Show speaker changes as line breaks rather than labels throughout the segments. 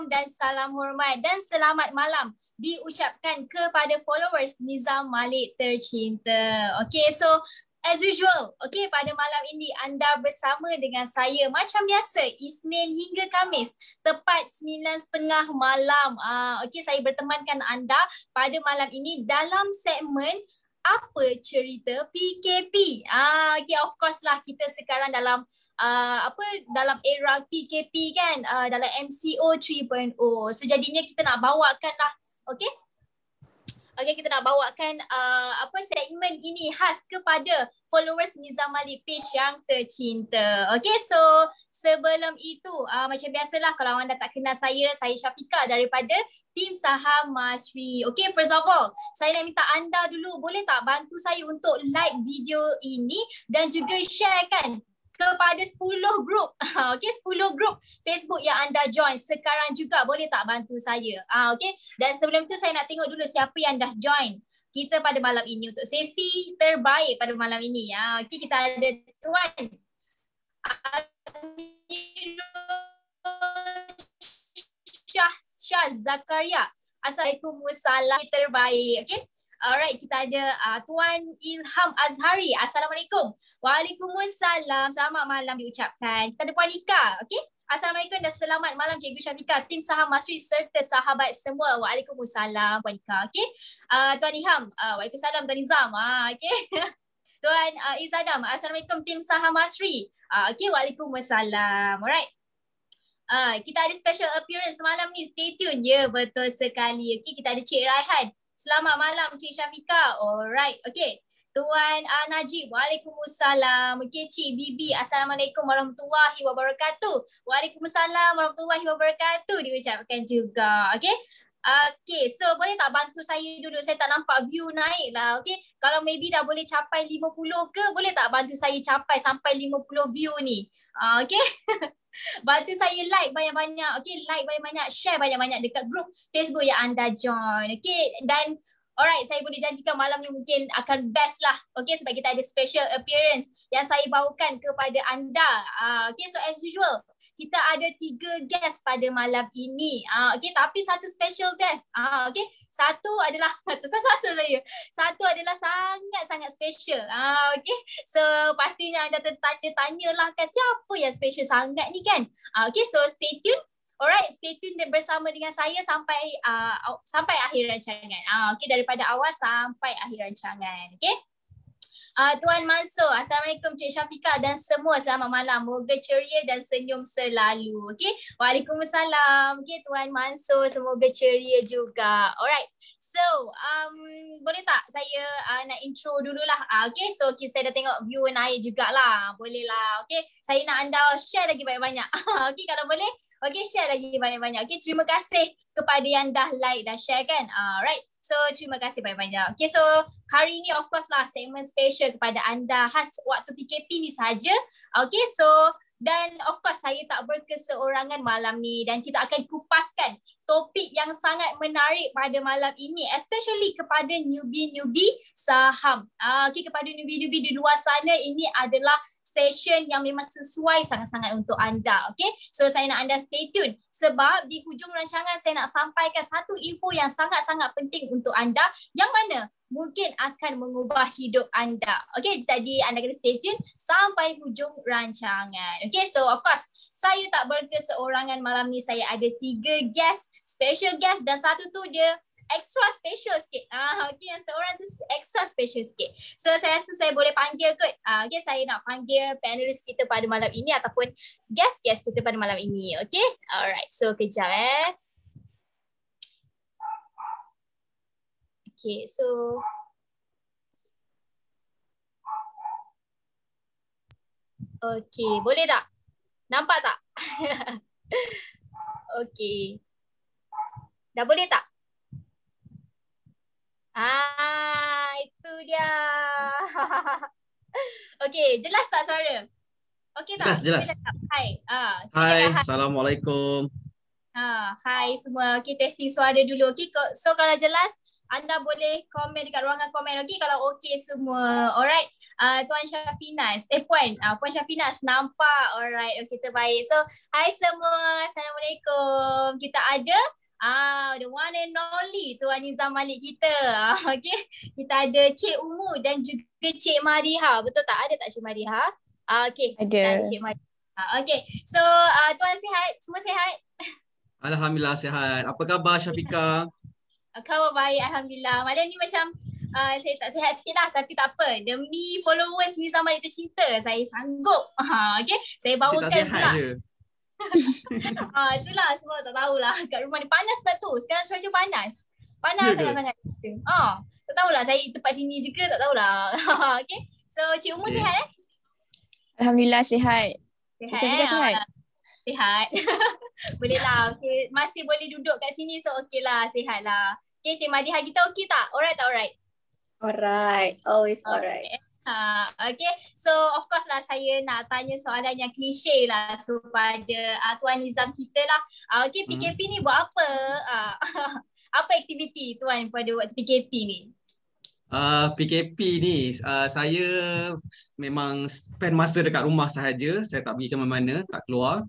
Assalamualaikum dan salam hormat dan selamat malam diucapkan kepada followers Nizam Malik tercinta. Okay, so as usual, okay pada malam ini anda bersama dengan saya macam biasa Isnin hingga Kamis tepat 9.30 malam. Uh, okay, saya bertemankan anda pada malam ini dalam segmen apa cerita PKP? Ah, okay, of course lah kita sekarang dalam uh, apa dalam era PKP kan, uh, dalam MCO 3.0. So jadinya kita nak bawakan lah, okay? Okay, kita nak bawakan uh, apa segmen ini khas kepada followers Nizam Malik page yang tercinta. Okay, so sebelum itu uh, macam biasalah kalau anda tak kenal saya, saya Syafika daripada tim saham Masri. Okay, first of all, saya nak minta anda dulu boleh tak bantu saya untuk like video ini dan juga share kan kepada 10 grup. okay, 10 grup Facebook yang anda join sekarang juga boleh tak bantu saya? Ah, okay. Dan sebelum itu saya nak tengok dulu siapa yang dah join kita pada malam ini untuk sesi terbaik pada malam ini. Ah, okay, kita ada Tuan Syah Syah Zakaria. Assalamualaikum wassalam terbaik. Okay. Alright, kita ada uh, Tuan Ilham Azhari. Assalamualaikum. Waalaikumsalam. Selamat malam diucapkan. Kita ada Puan Ika. Okay. Assalamualaikum dan selamat malam Cikgu Syafika, tim saham Masri serta sahabat semua. Waalaikumsalam Puan Ika. Okey. Uh, Tuan Iham, uh, Waalaikumsalam Tuan Izam. Uh, okey. Tuan uh, Izadam, Assalamualaikum tim saham Masri. Uh, okey, Waalaikumsalam. Alright. Uh, kita ada special appearance malam ni. Stay tune je. Betul sekali. Okey, kita ada Cik Raihan. Selamat malam Cik Syafika. Alright. Okey. Tuan uh, Najib, Waalaikumsalam. Okey, Cik Bibi, Assalamualaikum warahmatullahi wabarakatuh. Waalaikumsalam warahmatullahi wabarakatuh diucapkan juga. Okey. Okay, so boleh tak bantu saya dulu? Saya tak nampak view naik lah. Okay, kalau maybe dah boleh capai 50 ke, boleh tak bantu saya capai sampai 50 view ni? Uh, okay. bantu saya like banyak-banyak. Okay, like banyak-banyak. Share banyak-banyak dekat group Facebook yang anda join. Okay, dan Alright, saya boleh janjikan malam ni mungkin akan best lah. Okay, sebab kita ada special appearance yang saya bawakan kepada anda. Uh, okay, so as usual, kita ada tiga guest pada malam ini. Uh, okay, tapi satu special guest. Uh, okay, satu adalah, tersasar saya. Satu adalah sangat-sangat special. Uh, okay, so pastinya anda tertanya-tanya lah kan siapa yang special sangat ni kan. Uh, okay, so stay tune. Alright, stay tune bersama dengan saya sampai uh, sampai akhir rancangan. Uh, okay, daripada awal sampai akhir rancangan. Okay. Uh, Tuan Mansur, Assalamualaikum Cik Syafiqah dan semua selamat malam. Moga ceria dan senyum selalu. Okay. Waalaikumsalam. Okay, Tuan Mansur, semoga ceria juga. Alright. So, um, boleh tak saya uh, nak intro dululah. Uh, okay, so okay, saya dah tengok view naik jugalah. Boleh lah. Okay, saya nak anda share lagi banyak-banyak. okay, kalau boleh, Okay, share lagi banyak-banyak. Okay, terima kasih kepada yang dah like dan share kan. Alright, so terima kasih banyak-banyak. Okay, so hari ini of course lah segmen special kepada anda khas waktu PKP ni saja. Okay, so dan of course saya tak berkeseorangan malam ni dan kita akan kupaskan topik yang sangat menarik pada malam ini especially kepada newbie-newbie saham. Uh, okay, kepada newbie-newbie di luar sana ini adalah session yang memang sesuai sangat-sangat untuk anda. Okay, so saya nak anda stay tune sebab di hujung rancangan saya nak sampaikan satu info yang sangat-sangat penting untuk anda yang mana mungkin akan mengubah hidup anda. Okay, jadi anda kena stay tune sampai hujung rancangan. Okay, so of course, saya tak berkeseorangan malam ni. Saya ada tiga guest, special guest dan satu tu dia extra special sikit. Ah, okay, yang seorang tu extra special sikit. So, saya rasa saya boleh panggil kot. Ah, okay, saya nak panggil panelis kita pada malam ini ataupun guest-guest kita pada malam ini. Okay, alright. So, kejap eh. Okay, so Okay, boleh tak? Nampak tak? okay. Dah boleh tak? Ah, itu dia. okay, jelas tak suara? Okay tak?
Jelas, jelas.
Hai.
Ah, hai, Assalamualaikum.
Ah, hai semua. Okay, testing suara dulu. Okay, so kalau jelas, anda boleh komen dekat ruangan komen okey kalau okey semua. Alright. Uh, Tuan Syafinas. Eh Puan, uh, Puan Syafinas nampak. Alright. Okay terbaik. So, hai semua. Assalamualaikum. Kita ada Ah, the one and only Tuan Nizam Malik kita. Ah, okay. Kita ada Cik Umu dan juga Cik Mariha. Betul tak? Ada tak Cik Mariha? Ah, okay.
Ada.
Cik Mariha. Okay. So, uh, Tuan sihat? Semua sihat?
Alhamdulillah sihat. Apa khabar Syafiqah?
Khabar baik Alhamdulillah. Malam ni macam uh, saya tak sihat sikit lah tapi tak apa. Demi followers ni sama dia tercinta, saya sanggup. Uh, okay, saya bawakan
saya tak sihat je.
Uh, itulah semua tak tahulah. Kat rumah ni panas pula tu. Sekarang cuaca panas. Panas sangat-sangat. Ah, tak tahulah saya tempat sini juga tak tahulah. okay. So Cik Umur okay. sihat eh?
Alhamdulillah sihat.
Sihat. Sihat. Eh? sihat. Sihat. boleh lah. Okay. Masih boleh duduk kat sini so okey lah. Sihat lah. Okay Cik Madiha kita okey tak? Alright tak alright?
Alright. Always alright. Okay.
Ha, okay. So of course lah saya nak tanya soalan yang klise lah kepada uh, Tuan Nizam kita lah. Uh, okay PKP hmm. ni buat apa? Uh, apa aktiviti Tuan pada waktu PKP ni?
Uh, PKP ni uh, saya memang spend masa dekat rumah sahaja. Saya tak pergi ke mana-mana, tak keluar.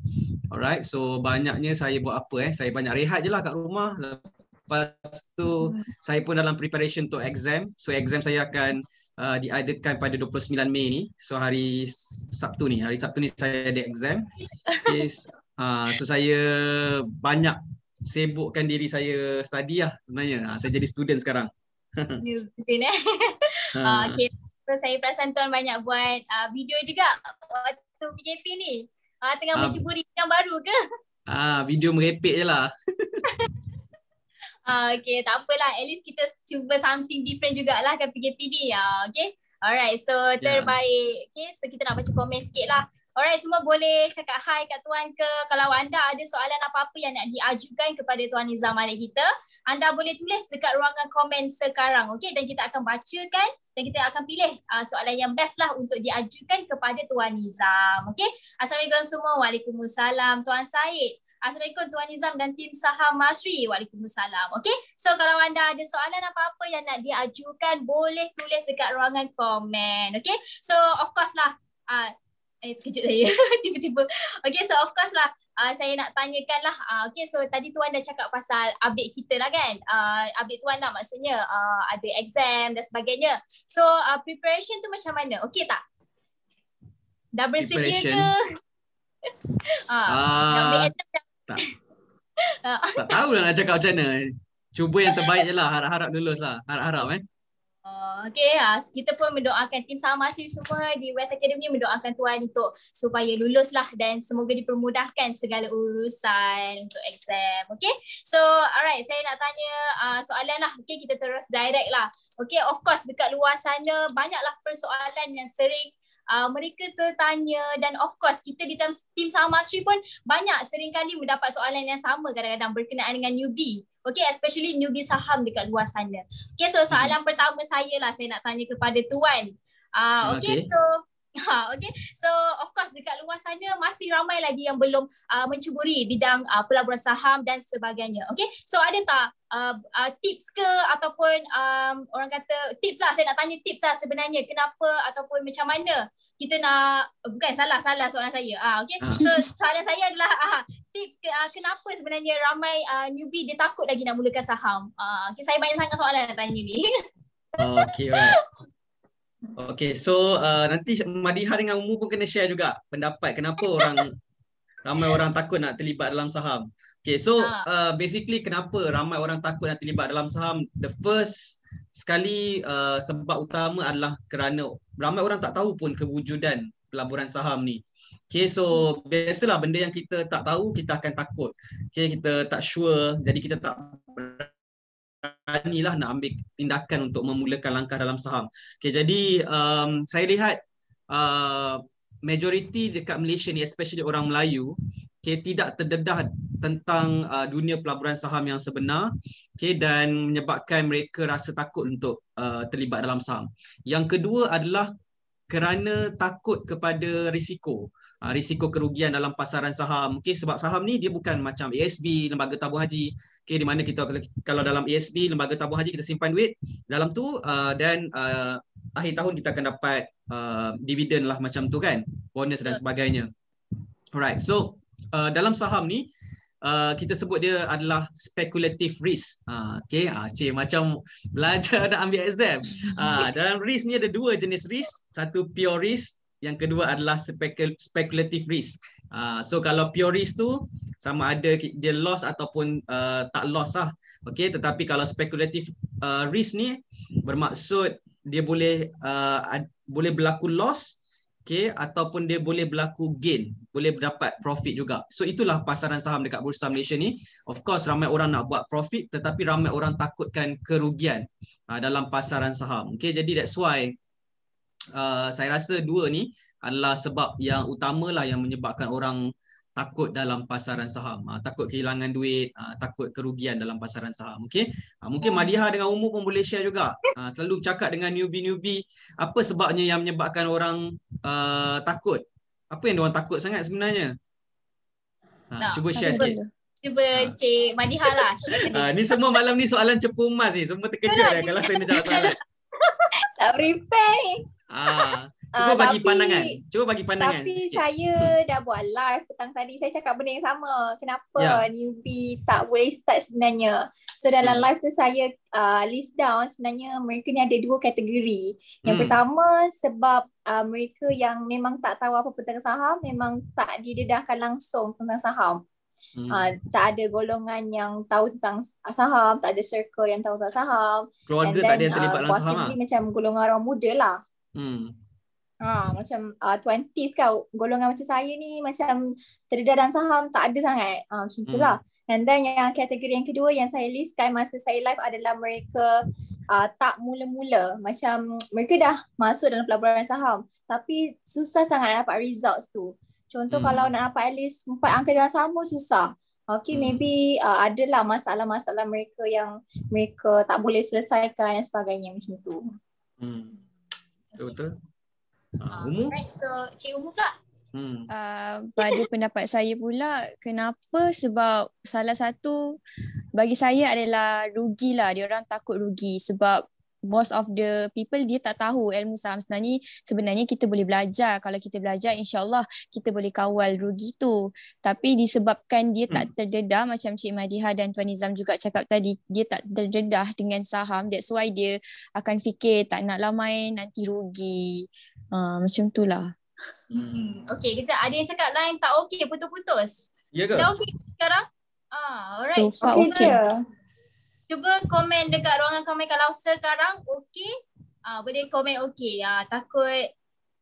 Alright, so banyaknya saya buat apa eh? Saya banyak rehat je lah kat rumah. Lepas tu hmm. saya pun dalam preparation untuk exam. So exam saya akan uh, diadakan pada 29 Mei ni. So hari Sabtu ni, hari Sabtu ni saya ada exam. Okay, Ha, so saya banyak sibukkan diri saya study lah sebenarnya. Ha, saya jadi student sekarang.
Student eh.
Ha.
Uh, okay. So saya perasan tuan banyak buat uh, video juga waktu PKP ni. Uh, tengah
Ah.
mencuburi yang baru ke?
Ah, video merepek je lah.
Uh, okay, tak apalah. At least kita cuba something different jugalah kan PKP ni. Uh, okay. Alright, so terbaik. Okay, so kita nak baca komen sikit lah. Alright, semua boleh cakap hi kat Tuan ke. Kalau anda ada soalan apa-apa yang nak diajukan kepada Tuan Nizam Malik kita, anda boleh tulis dekat ruangan komen sekarang. Okay, dan kita akan bacakan dan kita akan pilih uh, soalan yang best lah untuk diajukan kepada Tuan Nizam. Okay, Assalamualaikum semua. Waalaikumsalam. Tuan Syed. Assalamualaikum Tuan Nizam dan tim saham Masri. Waalaikumsalam. Okay. So kalau anda ada soalan apa-apa yang nak diajukan, boleh tulis dekat ruangan komen. Okay. So of course lah. Uh, eh terkejut saya tiba-tiba. Okay so of course lah uh, saya nak tanyakan lah. Uh, okay so tadi Tuan dah cakap pasal update kita lah kan. Uh, update Tuan lah maksudnya uh, ada exam dan sebagainya. So uh, preparation tu macam mana? Okay tak? Dah bersedia ke? Ah, dah ambil
Ah,
exam
tak. Tak tahu lah nak cakap macam mana. Cuba yang terbaik je lah. Harap-harap lulus lah. Harap-harap eh.
Uh, okay, uh, kita pun mendoakan tim sama masih semua di Wet Academy mendoakan Tuan untuk supaya lulus lah dan semoga dipermudahkan segala urusan untuk exam. Okay, so alright saya nak tanya uh, soalan lah. Okay, kita terus direct lah. Okay, of course dekat luar sana banyaklah persoalan yang sering uh, mereka tertanya dan of course kita di tim, tim sama Masri pun banyak sering kali mendapat soalan yang sama kadang-kadang berkenaan dengan newbie. Okay, especially newbie saham dekat luar sana. Okay, so soalan pertama saya lah saya nak tanya kepada Tuan. Uh, okay,
Okay.
so Ha, okay. So of course dekat luar sana masih ramai lagi yang belum uh, mencuburi bidang uh, pelaburan saham dan sebagainya. Okay. So ada tak uh, uh, tips ke ataupun um, orang kata tips lah saya nak tanya tips lah sebenarnya kenapa ataupun macam mana kita nak uh, bukan salah salah soalan saya. Ah okay.
Ah.
So soalan saya adalah ah, tips ke uh, kenapa sebenarnya ramai uh, newbie dia takut lagi nak mulakan saham. Ah okay, saya banyak sangat soalan nak tanya ni.
Okay, alright. Okay, so uh, nanti Madiha dengan Umu pun kena share juga pendapat kenapa orang ramai orang takut nak terlibat dalam saham. Okay, so
Ah.
uh, basically kenapa ramai orang takut nak terlibat dalam saham? The first sekali uh, sebab utama adalah kerana ramai orang tak tahu pun kewujudan pelaburan saham ni. Okay, so biasalah benda yang kita tak tahu kita akan takut. Okay, kita tak sure jadi kita tak beranilah nak ambil tindakan untuk memulakan langkah dalam saham. Okay, jadi um, saya lihat uh, majoriti dekat Malaysia ni especially orang Melayu okay, tidak terdedah tentang uh, dunia pelaburan saham yang sebenar okay, dan menyebabkan mereka rasa takut untuk uh, terlibat dalam saham. Yang kedua adalah kerana takut kepada risiko. Uh, risiko kerugian dalam pasaran saham. Okay, sebab saham ni dia bukan macam ASB, lembaga tabung haji. Okay, di mana kita kalau dalam ASB, lembaga tabung haji kita simpan duit dalam tu uh, dan uh, akhir tahun kita akan dapat uh, dividen lah macam tu kan, bonus dan sebagainya. Alright, so uh, dalam saham ni uh, kita sebut dia adalah speculative risk. Uh, okay, uh, cik macam belajar nak ambil exam. Uh, dalam risk ni ada dua jenis risk, satu pure risk, yang kedua adalah specul- speculative risk. Uh, so kalau pure risk tu sama ada dia loss ataupun uh, tak loss lah. Okay, tetapi kalau speculative uh, risk ni bermaksud dia boleh uh, boleh berlaku loss okay, ataupun dia boleh berlaku gain, boleh dapat profit juga. So itulah pasaran saham dekat Bursa Malaysia ni. Of course ramai orang nak buat profit tetapi ramai orang takutkan kerugian uh, dalam pasaran saham. Okay, jadi that's why uh, saya rasa dua ni adalah sebab yang utama lah yang menyebabkan orang takut dalam pasaran saham. Uh, takut kehilangan duit, uh, takut kerugian dalam pasaran saham. Okay. Uh, mungkin Madiha dengan Umur pun boleh share juga. Uh, selalu cakap dengan newbie-newbie apa sebabnya yang menyebabkan orang uh, takut. Apa yang orang takut sangat sebenarnya? Uh,
Nak,
cuba share sikit.
Cuba. Cik Madiha lah.
Uh, ni semua malam ni soalan cepu emas ni. Semua terkejut
Betul,
dah kalau saya nak jawab soalan.
Tak prepare ni.
Ah, Cuba
Ah,
bagi
tapi-
pandangan. Cuba bagi pandangan
Tapi
sikit.
saya dah buat live petang tadi. Saya cakap benda yang sama. Kenapa
Ya.
newbie tak boleh start sebenarnya. So dalam
Hmm.
live tu saya uh, list down sebenarnya mereka ni ada dua kategori. Yang
Hmm.
pertama sebab uh, mereka yang memang tak tahu apa tentang saham memang tak didedahkan langsung tentang saham.
Hmm.
Uh, tak ada golongan yang tahu tentang saham, tak ada circle yang tahu tentang saham.
Keluarga tak ada yang terlibat dalam saham ah.
possibly macam golongan orang muda lah.
Hmm.
Ha, macam uh, 20s kau golongan macam saya ni macam terdedah dalam saham tak ada sangat. Ha, macam tu
Hmm.
And then yang kategori yang kedua yang saya listkan masa saya live adalah mereka uh, tak mula-mula. Macam mereka dah masuk dalam pelaburan saham tapi susah sangat nak dapat results tu. Contoh
Hmm.
kalau nak dapat at least 4 angka dalam saham pun susah. Okay,
Hmm.
maybe uh, adalah masalah-masalah mereka yang mereka tak boleh selesaikan dan sebagainya macam tu.
Hmm. Betul betul.
Ah,
Ha, umur?
Right, so Cik Umur pula.
Hmm.
Uh, pada pendapat saya pula kenapa? Sebab salah satu bagi saya adalah rugi lah. Dia orang takut rugi. Sebab most of the people dia tak tahu ilmu saham sebenarnya sebenarnya kita boleh belajar. Kalau kita belajar insyaallah kita boleh kawal rugi tu. Tapi disebabkan dia tak terdedah macam Cik Madiha dan Tuan Nizam juga cakap tadi dia tak terdedah dengan saham. That's why dia akan fikir tak nak lah main nanti rugi uh, macam tu lah
Hmm.
Okay, kejap. Ada yang cakap line tak okay, putus-putus.
Ya ke?
Dah okay sekarang? Ah, alright.
So far
Okay
okay.
Cuba komen dekat ruangan komen kalau sekarang okay. Ah, boleh komen okay. Ah, takut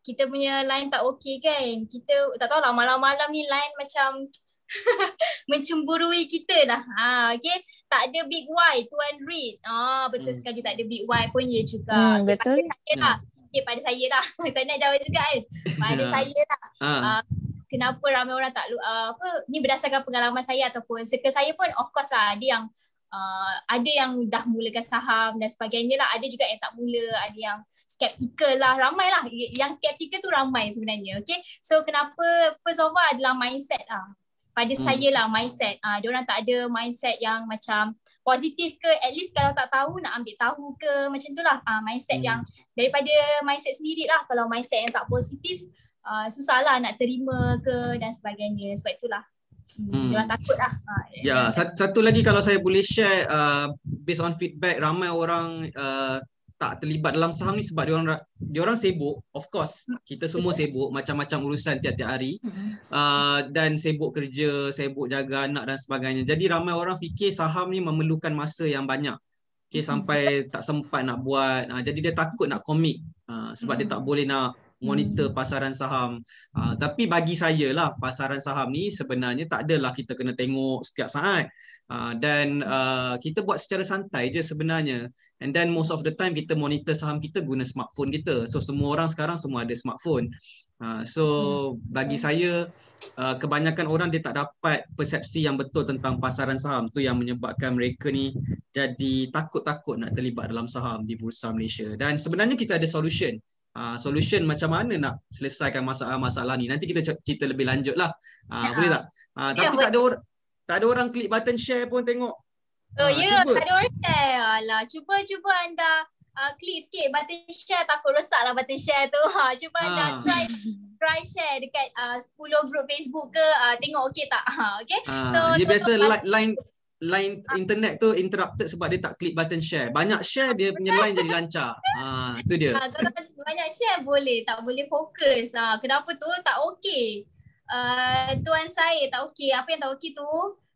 kita punya line tak okay kan. Kita tak tahu lah malam-malam ni line macam mencemburui kita lah. Ah, okay. Tak ada big Y, Tuan Reid. Ah, betul
Hmm.
sekali tak ada big Y pun ya juga.
Hmm,
Okay,
betul.
Pada saya lah. Okay, pada saya lah. saya nak jawab juga kan. Pada
Ha.
saya lah.
Ha.
kenapa ramai orang tak uh, apa ni berdasarkan pengalaman saya ataupun circle saya pun of course lah ada yang uh, ada yang dah mulakan saham dan sebagainya lah ada juga yang tak mula ada yang skeptical lah ramai lah yang skeptical tu ramai sebenarnya okay so kenapa first of all adalah mindset lah pada
Hmm.
saya lah mindset ah uh, orang tak ada mindset yang macam positif ke at least kalau tak tahu nak ambil tahu ke macam tu lah uh, mindset
Hmm.
yang daripada mindset sendiri lah kalau mindset yang tak positif uh, susah lah nak terima ke dan sebagainya sebab itulah hmm.
Hmm.
orang takut lah uh,
Ya, sat- satu lagi kalau saya boleh share uh, based on feedback ramai orang uh, tak terlibat dalam saham ni sebab dia orang dia orang sibuk. Of course, kita semua sibuk macam-macam urusan tiap-tiap hari. Uh, dan sibuk kerja, sibuk jaga anak dan sebagainya. Jadi ramai orang fikir saham ni memerlukan masa yang banyak. Okay, sampai tak sempat nak buat. Uh, jadi dia takut nak commit. Uh, sebab dia tak boleh nak monitor pasaran saham. Uh, tapi bagi saya lah pasaran saham ni sebenarnya tak adalah kita kena tengok setiap saat. Uh, dan uh, kita buat secara santai je sebenarnya. And then most of the time kita monitor saham kita guna smartphone kita. So semua orang sekarang semua ada smartphone. Uh, so bagi saya uh, kebanyakan orang dia tak dapat persepsi yang betul tentang pasaran saham. Tu yang menyebabkan mereka ni jadi takut-takut nak terlibat dalam saham di Bursa Malaysia. Dan sebenarnya kita ada solution. Uh, solution macam mana nak selesaikan masalah-masalah ni. Nanti kita cerita lebih lanjut lah. Uh,
Ya.
boleh tak? Uh, tapi
Ya,
tak ada orang tak ada orang klik button share pun tengok.
Oh
Ah,
ya,
cuba.
tak ada orang share. Alah, cuba cuba anda uh, klik sikit button share takut rosak lah button share tu. Ha, cuba anda
Ah.
try try share dekat uh, 10 group Facebook ke uh, tengok okey tak. Ha, okey.
Uh,
So,
dia biasa
tu-
line line internet tu interrupted sebab dia tak klik button share. Banyak share dia punya line jadi lancar. Ah, tu dia.
Ha, kalau banyak share boleh, tak boleh fokus. Ha, kenapa tu tak okey. Uh, tuan saya tak okey. Apa yang tak okey tu?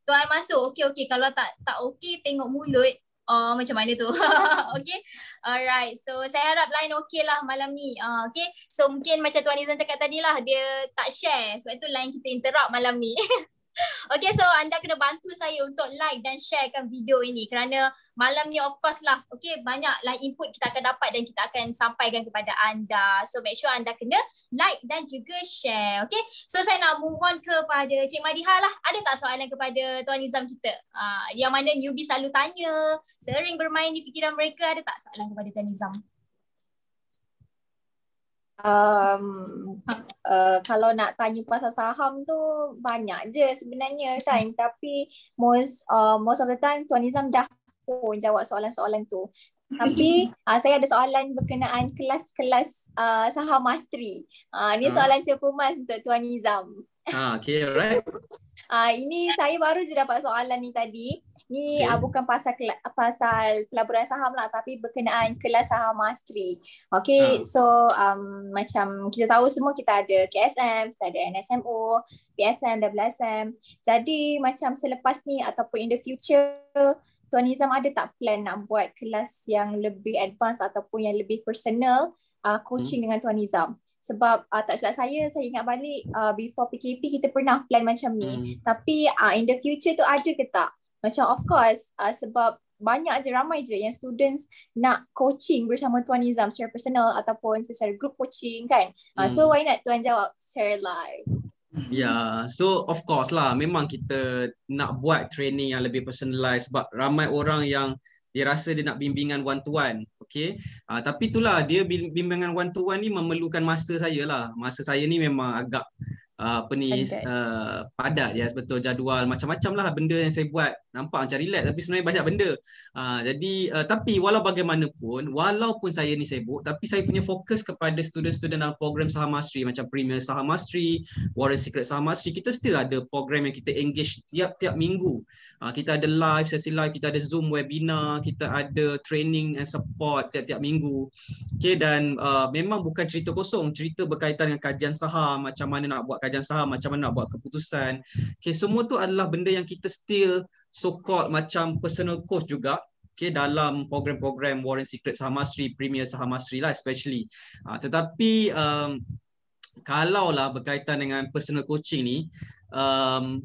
Tuan masuk okey okey. Kalau tak tak okey tengok mulut. Oh macam mana tu? okay. Alright. So saya harap line okey lah malam ni. Uh, okay. So mungkin macam Tuan Izan cakap tadi lah. Dia tak share. Sebab itu line kita interrupt malam ni. Okay, so anda kena bantu saya untuk like dan sharekan video ini kerana malam ni of course lah, okay, banyaklah input kita akan dapat dan kita akan sampaikan kepada anda. So make sure anda kena like dan juga share, okay. So saya nak move on kepada Cik Madiha lah. Ada tak soalan kepada Tuan Nizam kita? Uh, yang mana newbie selalu tanya, sering bermain di fikiran mereka, ada tak soalan kepada Tuan Nizam?
Um, uh, kalau nak tanya pasal saham tu banyak je sebenarnya time tapi most uh, most of the time Tuan Nizam dah pun jawab soalan-soalan tu. Tapi uh, saya ada soalan berkenaan kelas-kelas uh, saham mastery. Uh, ni
Ah.
soalan cepumas untuk Tuan Nizam.
Ha, okay, alright.
Uh, ini saya baru je dapat soalan ni tadi. Ni
Okay.
uh, bukan pasal pasal pelaburan saham lah tapi berkenaan kelas saham mastery. Okay,
Ah.
so um, macam kita tahu semua kita ada KSM, kita ada NSMO, PSM, WSM. Jadi macam selepas ni ataupun in the future Tuan Nizam ada tak plan nak buat kelas yang lebih advance ataupun yang lebih personal uh, coaching dengan Tuan Nizam? Sebab uh, tak silap saya, saya ingat balik uh, before PKP kita pernah plan macam ni.
Hmm.
Tapi uh, in the future tu ada ke tak? Macam of course uh, sebab banyak je ramai je yang students nak coaching bersama Tuan Nizam secara personal ataupun secara group coaching kan. Uh, so
Hmm.
why not Tuan jawab secara live?
Ya, so of course lah memang kita nak buat training yang lebih personalized sebab ramai orang yang dia rasa dia nak bimbingan one to one. Okay. Uh, tapi itulah dia bim- bimbingan one to one ni memerlukan masa saya lah. Masa saya ni memang agak uh, apa ni
Padat.
uh, padat ya betul jadual macam-macam lah benda yang saya buat. Nampak macam relax tapi sebenarnya banyak benda. Uh, jadi uh, tapi walau bagaimanapun walaupun saya ni sibuk tapi saya punya fokus kepada student-student dalam program Saham Mastery macam Premier Saham Mastery Warren Secret Saham Mastery kita still ada program yang kita engage tiap-tiap minggu. Uh, kita ada live sesi live kita ada Zoom webinar kita ada training and support tiap-tiap minggu. Okay dan uh, memang bukan cerita kosong, cerita berkaitan dengan kajian saham, macam mana nak buat kajian saham, macam mana nak buat keputusan. Okay semua tu adalah benda yang kita still so called macam personal coach juga. Okay, dalam program-program Warren Secret Saham Mastery, Premier Saham Mastery lah especially. Uh, tetapi um, kalaulah berkaitan dengan personal coaching ni, um,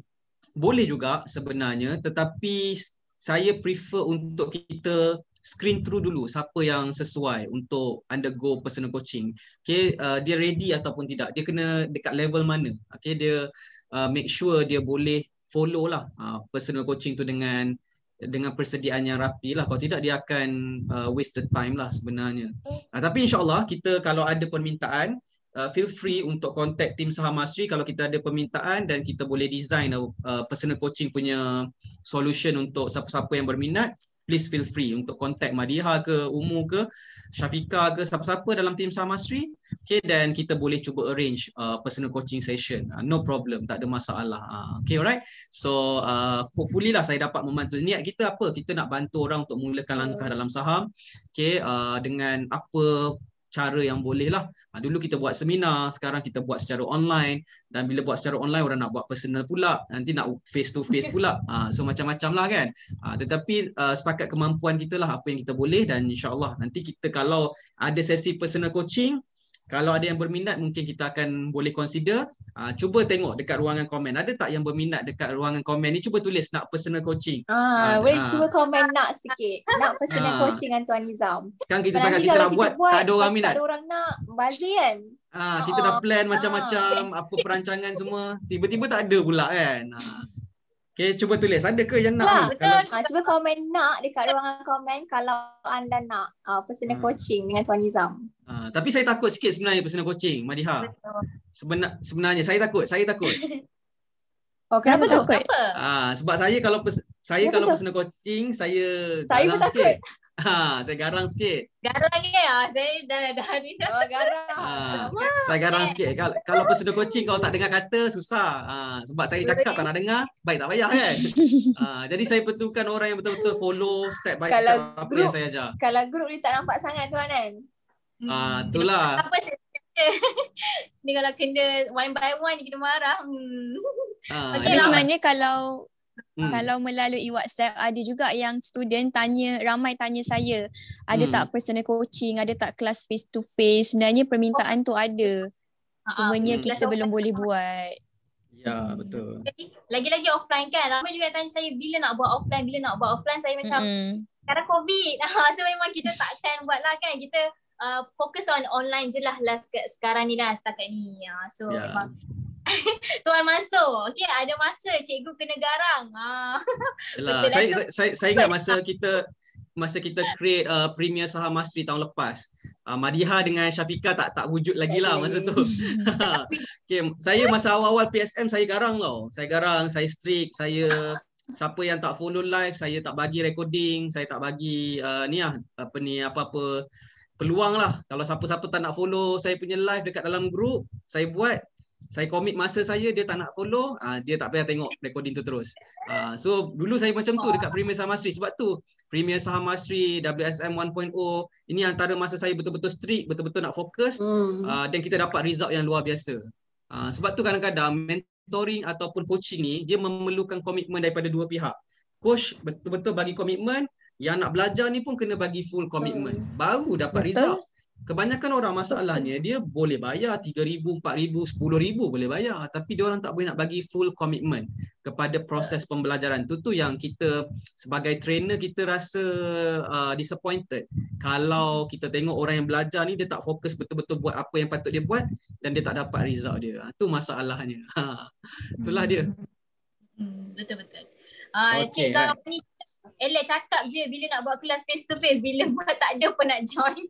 boleh juga sebenarnya tetapi saya prefer untuk kita screen through dulu siapa yang sesuai untuk undergo personal coaching. Okay, uh, dia ready ataupun tidak. Dia kena dekat level mana. Okay, dia uh, make sure dia boleh follow lah uh, personal coaching tu dengan dengan persediaan yang rapi lah. Kalau tidak dia akan uh, waste the time lah sebenarnya. Uh, tapi insyaAllah kita kalau ada permintaan, uh, feel free untuk contact tim Saham Mastery kalau kita ada permintaan dan kita boleh design uh, uh, personal coaching punya solution untuk siapa-siapa yang berminat please feel free untuk contact Madiha ke Umu ke Syafika ke siapa-siapa dalam tim Saham Mastery okay dan kita boleh cuba arrange uh, personal coaching session. Uh, no problem tak ada masalah. Uh, okay alright. So uh, hopefully lah saya dapat membantu. Niat kita apa? Kita nak bantu orang untuk mulakan langkah dalam saham. Okay uh, dengan apa cara yang boleh lah. Ha, dulu kita buat seminar, sekarang kita buat secara online dan bila buat secara online orang nak buat personal pula, nanti nak face to face pula. Ha, so macam-macam lah kan. Ha, tetapi uh, setakat kemampuan kita lah apa yang kita boleh dan insyaAllah nanti kita kalau ada sesi personal coaching, kalau ada yang berminat mungkin kita akan boleh consider uh, cuba tengok dekat ruangan komen ada tak yang berminat dekat ruangan komen ni cuba tulis nak personal coaching
Ah,
Ah,
boleh
ah.
cuba komen nak sikit. Nak personal
Ah.
coaching dengan Tuan Nizam.
kan kita cakap kita
kalau
nak buat, tak ada orang minat
Tak ada orang nak, bazir kan?
Ah, kita dah plan macam-macam apa perancangan semua, tiba-tiba tak ada pula kan. Ah. Okay, cuba tulis. Ada ke yang nak
Lah,
ni? Kalau
betul.
Ah, cuba komen nak dekat ruangan komen kalau anda nak uh, personal
Hmm.
coaching dengan Tuan Nizam.
ah, tapi saya takut sikit sebenarnya personal coaching, Madiha.
Betul.
Sebenar, sebenarnya saya takut, saya takut.
Oh, kenapa,
takut?
Apa?
Ah, sebab saya kalau pers- saya
Kenapa
kalau
tu?
personal coaching, saya
Saya pun
garang
takut.
sikit. Ha, saya garang sikit.
Garang ke ya? Saya dah dah ni dah.
Oh, garang.
Ah, saya garang sikit. Kalau, kalau personal coaching kau tak dengar kata susah. Ah, sebab saya cakap tak nak dengar, baik tak payah kan. Ah, jadi saya perlukan orang yang betul-betul follow step by
Kalau
step apa
group-
yang saya ajar.
Kalau grup ni tak nampak sangat tuan kan?
Ah,
Hmm,
itulah.
Apa Ni kalau kena one by one kita marah. Hmm.
Ah,
Okey
Tapi
yelah.
sebenarnya kalau
Hmm.
kalau melalui WhatsApp ada juga yang student tanya ramai tanya saya ada
Hmm.
tak personal coaching ada tak kelas face to face sebenarnya permintaan tu ada cumanya
Hmm.
kita belum boleh buat
Ya, betul.
Jadi, Lagi-lagi offline kan. Ramai juga tanya saya bila nak buat offline, bila nak buat offline. Saya macam
Mm-mm.
sekarang COVID. Ah, so memang kita takkan buat lah kan. Kita uh, fokus on online je lah, lah sek- sekarang ni lah setakat ni. Uh, so
Ya.
memang tuan masuk. Okay ada masa cikgu kena garang. Ah.
Yalah, saya,
lah
saya, saya, saya ingat masa kita masa kita create uh, Premier Saham Mastery tahun lepas. Uh, Madiha dengan Syafika tak tak wujud lagi lah masa tu. okay, saya masa awal-awal PSM saya garang tau. Saya garang, saya strict, saya siapa yang tak follow live saya tak bagi recording, saya tak bagi uh, ni lah apa ni apa-apa peluang lah. Kalau siapa-siapa tak nak follow saya punya live dekat dalam group, saya buat saya commit masa saya dia tak nak follow uh, dia tak payah tengok recording tu terus. Uh, so dulu saya macam tu dekat Premier Saham Asri sebab tu Premier Saham Asri WSM 1.0 ini antara masa saya betul-betul strict betul-betul nak fokus
Hmm.
uh, dan kita dapat result yang luar biasa. Uh, sebab tu kadang-kadang mentoring ataupun coaching ni dia memerlukan komitmen daripada dua pihak. Coach betul-betul bagi komitmen yang nak belajar ni pun kena bagi full komitmen. Baru dapat
Betul.
result Kebanyakan orang masalahnya dia boleh bayar 3000, 4000, 10000 boleh bayar tapi dia orang tak boleh nak bagi full commitment kepada proses pembelajaran. Tu tu yang kita sebagai trainer kita rasa uh, disappointed kalau kita tengok orang yang belajar ni dia tak fokus betul-betul buat apa yang patut dia buat dan dia tak dapat result dia. Ha, tu masalahnya. Ha. Itulah dia.
Hmm, betul betul. Ah,
Okey,
Cik ni Elek cakap je bila nak buat kelas face to face bila buat tak ada pun nak join.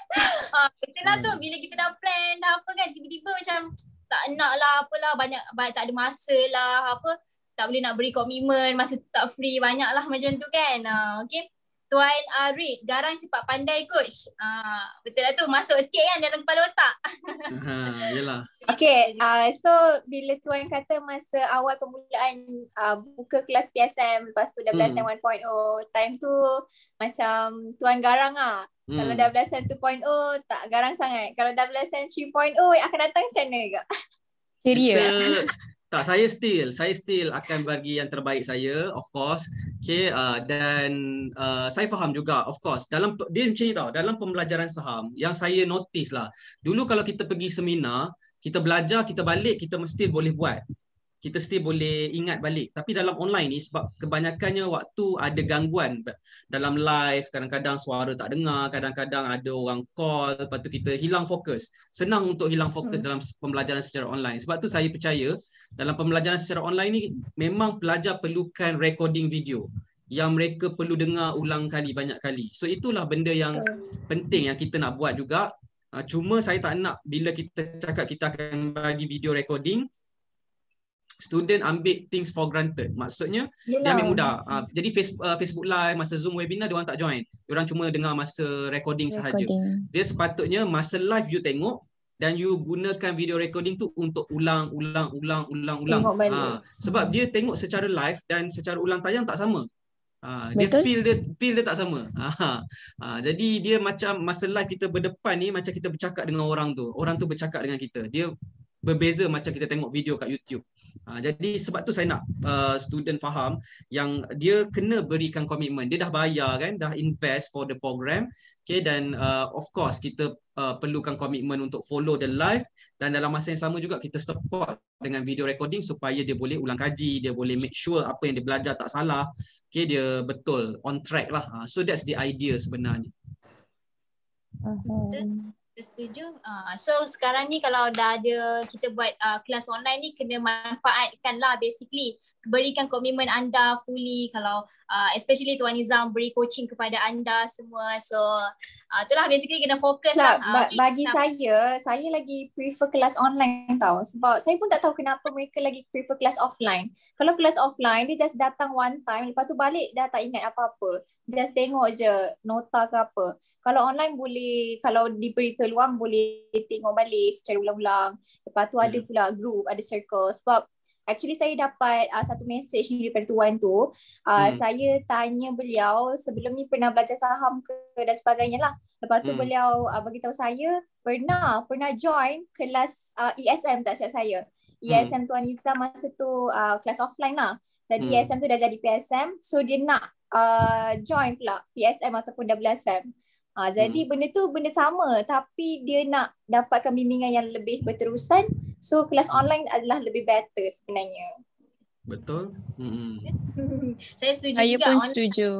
ah, itulah tu
Hmm.
bila kita dah plan dah apa kan tiba-tiba macam tak nak lah apalah banyak, banyak tak ada masa lah apa tak boleh nak beri komitmen masa tu tak free banyak lah macam tu kan. Ah, okay. Tuan uh, Reid, garang cepat pandai coach. Ah, betul lah tu masuk sikit kan dalam kepala otak.
Ha, yalah.
Okay, uh, so bila tuan kata masa awal permulaan uh, buka kelas PSM lepas tu WSM 1.0, time tu macam tuan garang ah.
Hmm.
Kalau WSM 2.0 tak garang sangat. Kalau WSM 3.0 akan datang macam mana?
Ceria.
Kita- tak saya still saya still akan bagi yang terbaik saya of course okay uh, dan uh, saya faham juga of course dalam dia macam ni tau dalam pembelajaran saham yang saya notice lah dulu kalau kita pergi seminar kita belajar kita balik kita mesti boleh buat kita still boleh ingat balik. Tapi dalam online ni sebab kebanyakannya waktu ada gangguan dalam live kadang-kadang suara tak dengar kadang-kadang ada orang call lepas tu kita hilang fokus. Senang untuk hilang fokus
Hmm.
dalam pembelajaran secara online. Sebab tu saya percaya dalam pembelajaran secara online ni memang pelajar perlukan recording video yang mereka perlu dengar ulang kali banyak kali. So itulah benda yang penting yang kita nak buat juga. Uh, cuma saya tak nak bila kita cakap kita akan bagi video recording student ambil things for granted. Maksudnya dia ambil mudah. Uh, jadi face, uh, Facebook live masa Zoom webinar dia orang tak join. Dia orang cuma dengar masa recording sahaja.
Recording.
Dia sepatutnya masa live you tengok dan you gunakan video recording tu untuk ulang ulang ulang ulang ulang. Ah, sebab dia tengok secara live dan secara ulang tayang tak sama. Ah, dia
Betul.
feel dia feel dia tak sama. Ah, ah, jadi dia macam masa live kita berdepan ni macam kita bercakap dengan orang tu. Orang tu bercakap dengan kita. Dia berbeza macam kita tengok video kat YouTube. Ha, jadi sebab tu saya nak uh, student faham yang dia kena berikan komitmen. Dia dah bayar kan, dah invest for the program. Okay, dan uh, of course kita uh, perlukan komitmen untuk follow the live dan dalam masa yang sama juga kita support dengan video recording supaya dia boleh ulang kaji, dia boleh make sure apa yang dia belajar tak salah. Okay, dia betul on track lah. Ha, so that's the idea sebenarnya.
Faham.
Setuju. Uh, so sekarang ni kalau dah ada kita buat uh, kelas online ni kena manfaatkan lah basically. Berikan komitmen anda fully kalau uh, especially Tuan Nizam beri coaching kepada anda semua. So uh, itulah basically kena fokus
Tak,
lah.
ba-
okay,
bagi
kita-
saya, saya lagi prefer kelas online tau. Sebab saya pun tak tahu kenapa mereka lagi prefer kelas offline. Kalau kelas offline, dia just datang one time, lepas tu balik dah tak ingat apa-apa. Just tengok je nota ke apa. Kalau online boleh, kalau diberi peluang boleh tengok balik secara ulang-ulang. Lepas tu ada
Hmm.
pula group, ada circle. Sebab actually saya dapat uh, satu message ni daripada tuan tu. Uh,
Hmm.
Saya tanya beliau sebelum ni pernah belajar saham ke dan sebagainya lah. Lepas tu
Hmm.
beliau uh, beritahu saya pernah pernah join kelas uh, ESM tak silap saya. ESM Tuan Izzah masa tu uh, kelas offline lah. Jadi
Hmm.
ESM tu dah jadi PSM. So dia nak uh, join pula PSM ataupun WSM. Uh, jadi benda tu benda sama tapi dia nak dapatkan bimbingan yang lebih berterusan. So kelas online adalah lebih better sebenarnya.
Betul? Hmm.
saya setuju
Saya
juga.
pun
online.
setuju.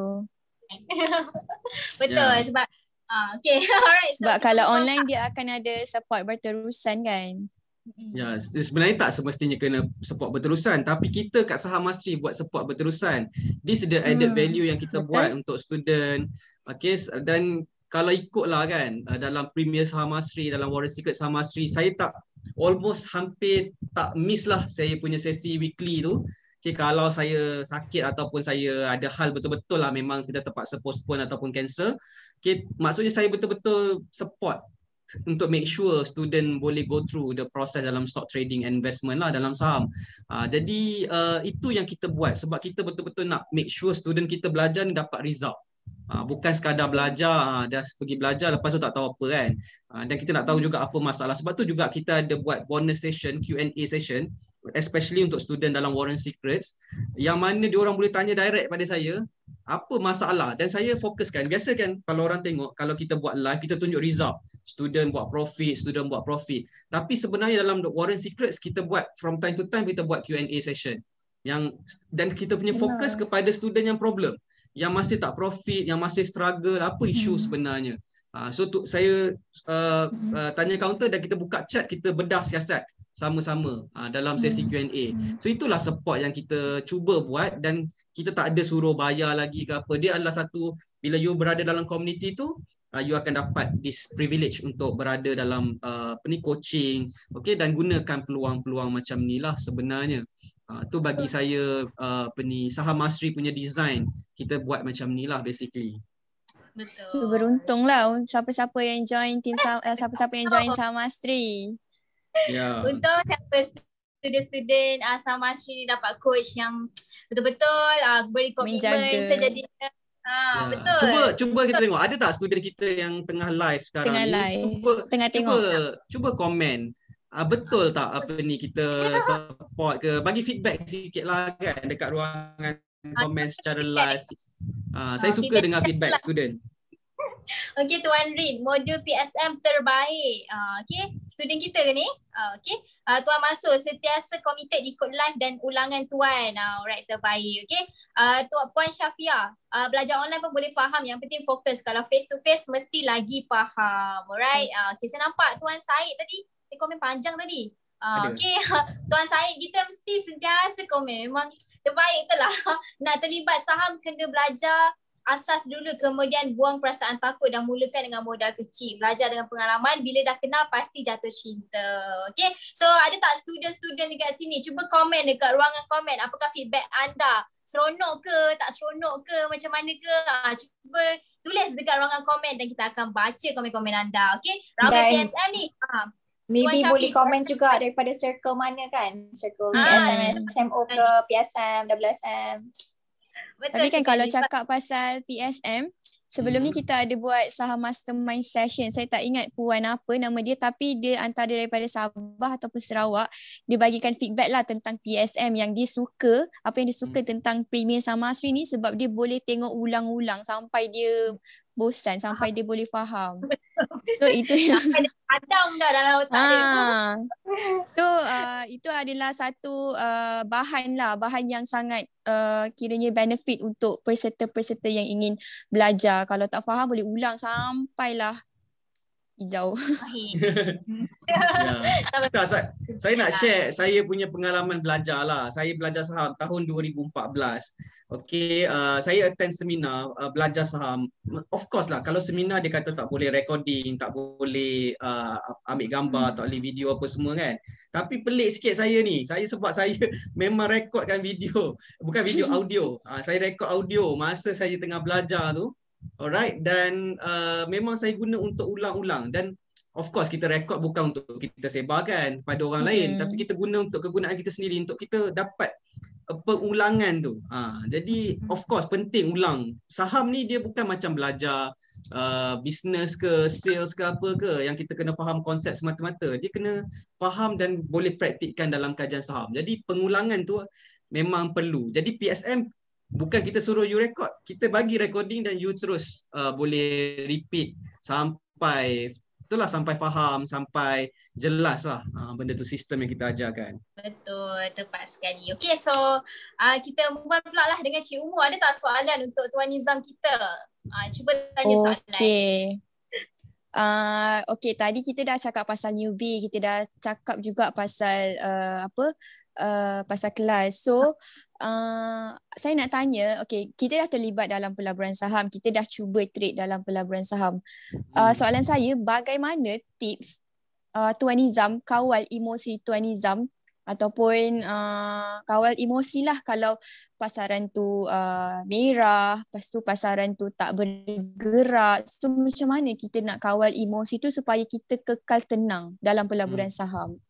Betul
Ya.
sebab uh, okay alright. so
Sebab
kita
kalau online dia akan ada support berterusan kan.
Ya, sebenarnya tak semestinya kena support berterusan tapi kita kat Saham Masri buat support berterusan. This is the added
Hmm,
value yang kita
betul.
buat untuk student. Okay, dan kalau ikutlah kan uh, dalam Premier Saham Masri, dalam Warren Secret Saham Masri, saya tak almost hampir tak miss lah saya punya sesi weekly tu. Okay, kalau saya sakit ataupun saya ada hal betul-betul lah memang kita terpaksa postpone ataupun cancel. Okay, maksudnya saya betul-betul support untuk make sure student boleh go through the process dalam stock trading and investment lah dalam saham. Uh, jadi uh, itu yang kita buat sebab kita betul-betul nak make sure student kita belajar ni dapat result. Uh, bukan sekadar belajar, uh, dah pergi belajar lepas tu tak tahu apa kan. Uh, dan kita nak tahu juga apa masalah. Sebab tu juga kita ada buat bonus session, Q&A session especially untuk student dalam Warren Secrets yang mana dia orang boleh tanya direct pada saya apa masalah? Dan saya fokuskan. Biasa kan kalau orang tengok kalau kita buat live kita tunjuk result. Student buat profit student buat profit. Tapi sebenarnya dalam Warren Secrets kita buat from time to time kita buat Q&A session. Yang dan kita punya fokus kepada student yang problem yang masih tak profit yang masih struggle apa isu
Hmm.
sebenarnya Ah, so tu saya uh, uh, tanya counter dan kita buka chat kita bedah siasat sama-sama uh, dalam sesi
Hmm.
Q&A.
Hmm.
So itulah support yang kita cuba buat dan kita tak ada suruh bayar lagi ke apa. Dia adalah satu bila you berada dalam community tu uh, you akan dapat this privilege untuk berada dalam uh, apa ni coaching okey dan gunakan peluang-peluang macam ni lah sebenarnya. Uh, tu bagi saya uh, apa ni saham Masri punya design kita buat macam ni lah basically.
Betul.
So beruntung lah siapa-siapa yang join tim uh, siapa-siapa yang join sama Astri.
Ya.
Untuk siapa student-student uh, sama Asri ni dapat coach yang betul-betul uh, beri komitmen sejadinya. Ha,
Ya.
betul.
Cuba cuba kita tengok ada tak student kita yang tengah live sekarang
Tengah
ni
live.
cuba
Tengah
cuba
tengok.
cuba komen uh, betul tak apa ni kita support ke bagi feedback sikit lah kan dekat ruangan komen secara live uh, saya
Ah,
suka
feedback
dengar feedback
lah.
student
Okey Tuan Rin, modul PSM terbaik. Uh, Okey, student kita ke ni? Uh, Okey, uh, Tuan masuk sentiasa committed ikut live dan ulangan Tuan. Uh, alright, terbaik. Okey, uh, Tuan Puan Syafia, uh, belajar online pun boleh faham. Yang penting fokus. Kalau face to face mesti lagi faham. Alright, uh, okay, saya nampak Tuan Said tadi, dia komen panjang tadi. Uh,
Ada.
okay, Tuan Said kita mesti sentiasa komen. Memang terbaik tu lah. Nak terlibat saham kena belajar asas dulu kemudian buang perasaan takut dan mulakan dengan modal kecil. Belajar dengan pengalaman bila dah kenal pasti jatuh cinta. Okay. So ada tak student-student dekat sini? Cuba komen dekat ruangan komen. Apakah feedback anda? Seronok ke? Tak seronok ke? Macam mana ke? Ha, cuba tulis dekat ruangan komen dan kita akan baca komen-komen anda. Okay. Ramai PSM ni. Ha.
Maybe
Tuan
boleh
Syafiq.
komen juga daripada circle mana kan? Circle
Ah.
PSM, SMO ke, PSM, WSM.
Betul
Tapi kan
sekali.
kalau cakap pasal PSM, sebelum ni
Hmm.
kita ada buat saham mastermind session. Saya tak ingat puan apa nama dia tapi dia antara daripada Sabah ataupun Sarawak. Dia bagikan feedback lah tentang PSM yang dia suka, apa yang dia suka tentang Premier Sama Asri ni sebab dia boleh tengok ulang-ulang sampai dia bosan, sampai dia boleh faham. So itu yang
dia padam dah dalam otak dia.
Ah. So uh, itu adalah satu uh, bahan lah, bahan yang sangat uh, kiranya benefit untuk peserta-peserta yang ingin belajar. Kalau tak faham boleh ulang sampailah hijau.
Ya.
Sampai
tak, saya, saya nak share saya punya pengalaman belajar lah saya belajar saham tahun 2014 Okay, uh, saya attend seminar uh, belajar saham. Of course lah, kalau seminar dia kata tak boleh recording, tak boleh uh, ambil gambar, tak boleh video apa semua kan. Tapi pelik sikit saya ni. Saya sebab saya memang rekodkan video, bukan video audio. Uh, saya rekod audio masa saya tengah belajar tu. Alright, dan uh, memang saya guna untuk ulang-ulang dan of course kita rekod bukan untuk kita sebarkan pada orang lain,
Hmm.
tapi kita guna untuk kegunaan kita sendiri untuk kita dapat pengulangan tu. Ha, jadi of course penting ulang. Saham ni dia bukan macam belajar uh, business ke sales ke apa ke yang kita kena faham konsep semata-mata. Dia kena faham dan boleh praktikkan dalam kajian saham. Jadi pengulangan tu memang perlu. Jadi PSM bukan kita suruh you record. Kita bagi recording dan you terus uh, boleh repeat sampai itulah sampai faham, sampai jelas lah uh, benda tu sistem yang kita ajarkan.
Betul, tepat sekali. Okay, so uh, kita move on pula lah dengan Cik Umu. Ada tak soalan untuk Tuan Nizam kita? Uh, cuba tanya soalan.
Okay. Uh, okay, tadi kita dah cakap pasal newbie, kita dah cakap juga pasal uh, apa uh, pasal kelas. So, uh, saya nak tanya, okay, kita dah terlibat dalam pelaburan saham, kita dah cuba trade dalam pelaburan saham. Uh, soalan saya, bagaimana tips uh, Tuan Nizam kawal emosi Tuan Nizam ataupun uh, kawal emosi lah kalau pasaran tu uh, merah, lepas tu pasaran tu tak bergerak. So macam mana kita nak kawal emosi tu supaya kita kekal tenang dalam pelaburan hmm. saham?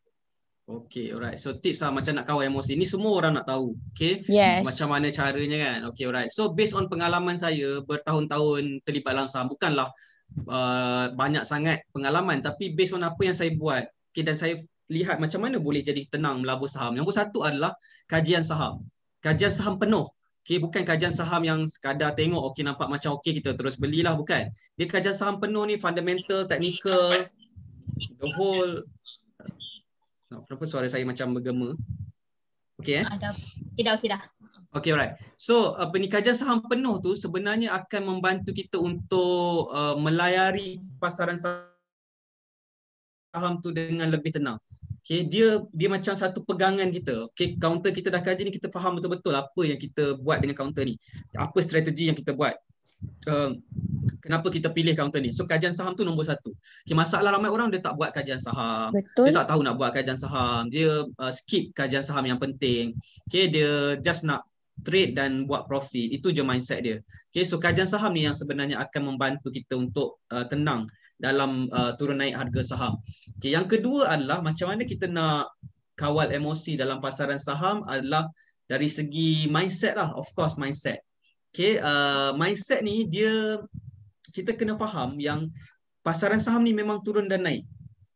Okay, alright. So tips lah macam nak kawal emosi. Ni semua orang nak tahu. Okay.
Yes.
Macam mana caranya kan. Okay, alright. So based on pengalaman saya bertahun-tahun terlibat dalam saham. Bukanlah uh, banyak sangat pengalaman. Tapi based on apa yang saya buat. Okay, dan saya lihat macam mana boleh jadi tenang melabur saham. Nombor satu adalah kajian saham. Kajian saham penuh. Okay, bukan kajian saham yang sekadar tengok okey nampak macam okey kita terus belilah bukan. Dia kajian saham penuh ni fundamental, technical, the whole Kenapa suara saya macam bergema? Okay eh?
Ada. Tidak, tidak.
Okay, alright. So, apa ni saham penuh tu sebenarnya akan membantu kita untuk uh, melayari pasaran saham tu dengan lebih tenang. Okay, dia dia macam satu pegangan kita. Okay, counter kita dah kaji ni kita faham betul-betul apa yang kita buat dengan counter ni. Apa strategi yang kita buat. Uh, kenapa kita pilih counter ni. So kajian saham tu nombor satu. Okay, masalah ramai orang dia tak buat kajian saham.
Betul.
Dia tak tahu nak buat kajian saham. Dia uh, skip kajian saham yang penting. Okay, dia just nak trade dan buat profit. Itu je mindset dia. Okay, so kajian saham ni yang sebenarnya akan membantu kita untuk uh, tenang dalam uh, turun naik harga saham. Okay, yang kedua adalah macam mana kita nak kawal emosi dalam pasaran saham adalah dari segi mindset lah. Of course mindset. Okay, uh, mindset ni dia kita kena faham yang pasaran saham ni memang turun dan naik.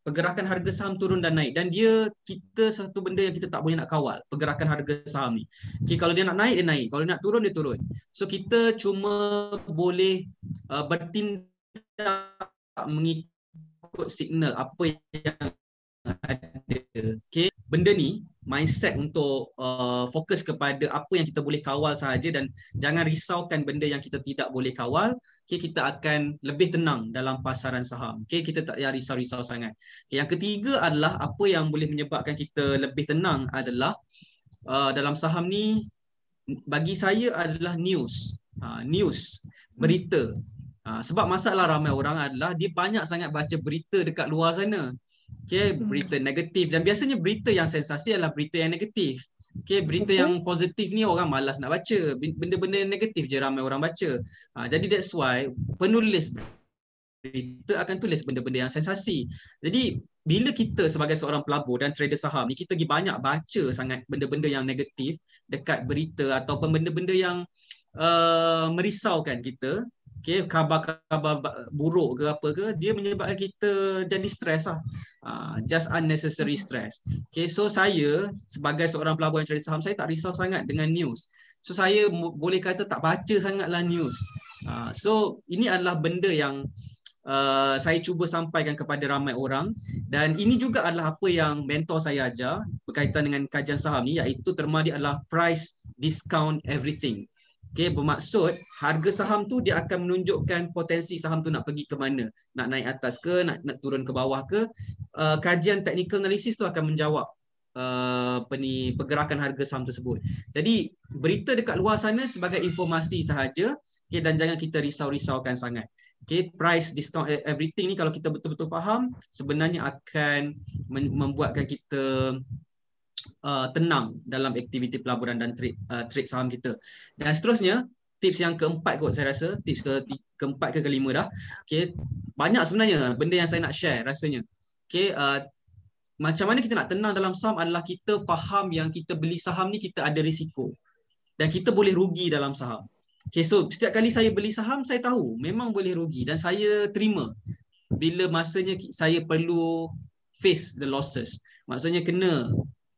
Pergerakan harga saham turun dan naik dan dia kita satu benda yang kita tak boleh nak kawal pergerakan harga saham ni. Okay, kalau dia nak naik dia naik, kalau dia nak turun dia turun. So kita cuma boleh uh, bertindak mengikut signal apa yang ada. Okay. Benda ni mindset untuk uh, fokus kepada apa yang kita boleh kawal sahaja dan jangan risaukan benda yang kita tidak boleh kawal. Okay, kita akan lebih tenang dalam pasaran saham. Okay, kita tak payah risau-risau sangat. Okay, yang ketiga adalah apa yang boleh menyebabkan kita lebih tenang adalah uh, dalam saham ni bagi saya adalah news. Uh, news, berita. Ha, sebab masalah ramai orang adalah dia banyak sangat baca berita dekat luar sana. Okay, hmm. berita negatif dan biasanya berita yang sensasi adalah berita yang negatif. Okay, berita okay. yang positif ni orang malas nak baca. Benda-benda negatif je ramai orang baca. Ha, jadi that's why penulis berita akan tulis benda-benda yang sensasi. Jadi bila kita sebagai seorang pelabur dan trader saham ni kita pergi banyak baca sangat benda-benda yang negatif dekat berita ataupun benda-benda yang uh, merisaukan kita okay, khabar-khabar buruk ke apa ke dia menyebabkan kita jadi stres lah. Uh, just unnecessary stress. Okay, so saya sebagai seorang pelabur yang cari saham saya tak risau sangat dengan news. So saya boleh kata tak baca sangatlah news. Uh, so ini adalah benda yang Uh, saya cuba sampaikan kepada ramai orang. Dan ini juga adalah apa yang mentor saya ajar berkaitan dengan kajian saham ni iaitu terma dia adalah price discount everything Okay, bermaksud harga saham tu dia akan menunjukkan potensi saham tu nak pergi ke mana. Nak naik atas ke, nak, nak turun ke bawah ke. Uh, kajian technical analysis tu akan menjawab uh, apa ni, pergerakan harga saham tersebut. Jadi berita dekat luar sana sebagai informasi sahaja okay, dan jangan kita risau-risaukan sangat. Okay, price discount e-, everything ni kalau kita betul-betul faham sebenarnya akan membuatkan kita uh, tenang dalam aktiviti pelaburan dan trade, uh, trade saham kita. Dan seterusnya, tips yang keempat kot saya rasa, tips ke keempat ke kelima dah. Okay. Banyak sebenarnya benda yang saya nak share rasanya. Okay. Uh, macam mana kita nak tenang dalam saham adalah kita faham yang kita beli saham ni kita ada risiko. Dan kita boleh rugi dalam saham. Okay, so setiap kali saya beli saham, saya tahu memang boleh rugi dan saya terima bila masanya saya perlu face the losses. Maksudnya kena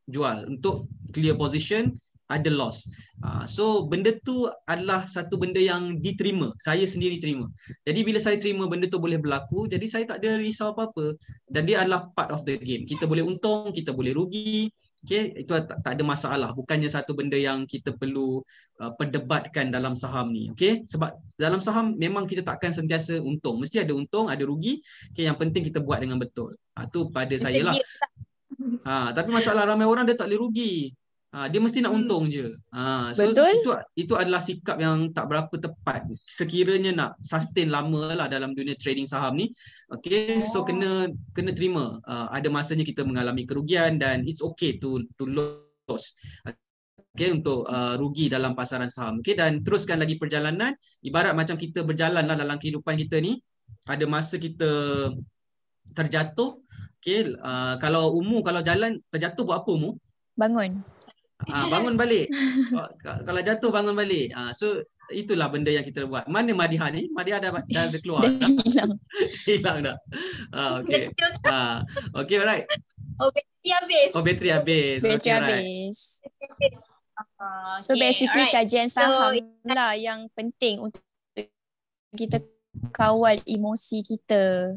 jual untuk clear position ada loss. Uh, so benda tu adalah satu benda yang diterima. Saya sendiri terima. Jadi bila saya terima benda tu boleh berlaku, jadi saya tak ada risau apa-apa. Dan dia adalah part of the game. Kita boleh untung, kita boleh rugi. Okay, itu tak, tak ada masalah. Bukannya satu benda yang kita perlu uh, perdebatkan dalam saham ni. Okay, sebab dalam saham memang kita takkan sentiasa untung. Mesti ada untung, ada rugi. Okay, yang penting kita buat dengan betul. Itu uh, pada saya lah. Ha, tapi masalah ramai orang dia tak boleh rugi. Ah, dia mesti nak
Hmm.
untung je. Ah, so
Betul.
itu itu adalah sikap yang tak berapa tepat. Sekiranya nak sustain lama lah dalam dunia trading saham ni. Okay, so
Oh.
kena kena terima. Ah, ada masanya kita mengalami kerugian dan it's okay to to lose. Okay, untuk uh, rugi dalam pasaran saham. Okay, dan teruskan lagi perjalanan. Ibarat macam kita berjalan lah dalam kehidupan kita ni. Ada masa kita terjatuh. Okay, uh, kalau Umu kalau jalan terjatuh buat apa Umu?
Bangun.
Ah, bangun balik. Ka- ka- Kalau jatuh bangun balik. Ah, so itulah benda yang kita buat. Mana Madiha ni? Madiha dah dah, dah keluar.
Dah
dah
hilang.
hilang dah. Ah, okay. Ah, okay, alright.
Oh, bateri habis.
Oh, bateri habis.
Bateri
okay, alright.
habis.
Ah,
So
okay,
basically
alright.
kajian
So,
saham lah yang penting untuk kita kawal emosi kita.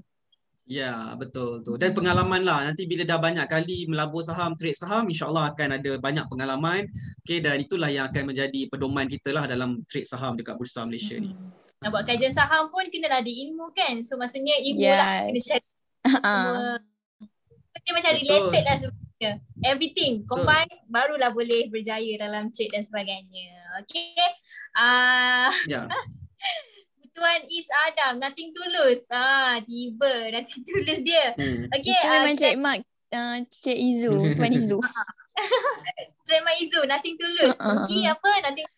Ya, betul tu. Dan pengalaman lah. Nanti bila dah banyak kali melabur saham, trade saham, insyaAllah akan ada banyak pengalaman. Okay, dan itulah yang akan menjadi pedoman kita lah dalam trade saham dekat Bursa Malaysia ni.
Nak buat kajian saham pun kena ada ilmu kan. So maksudnya ilmu lah kena
Yes.
cari
Ah.
semua. Dia macam
Betul.
related lah sebenarnya. Everything combine barulah boleh berjaya dalam trade dan sebagainya. Okay. Ah,
Ya.
Tuan Is Adam, nothing tulus. Ah, tiba nothing tulus dia.
Hmm.
Okay,
Itu
ah,
memang trademark uh, Cik Izu, Tuan Izu.
Trademark Izu, nothing tulus.
Uh-uh.
Okay, apa? Nothing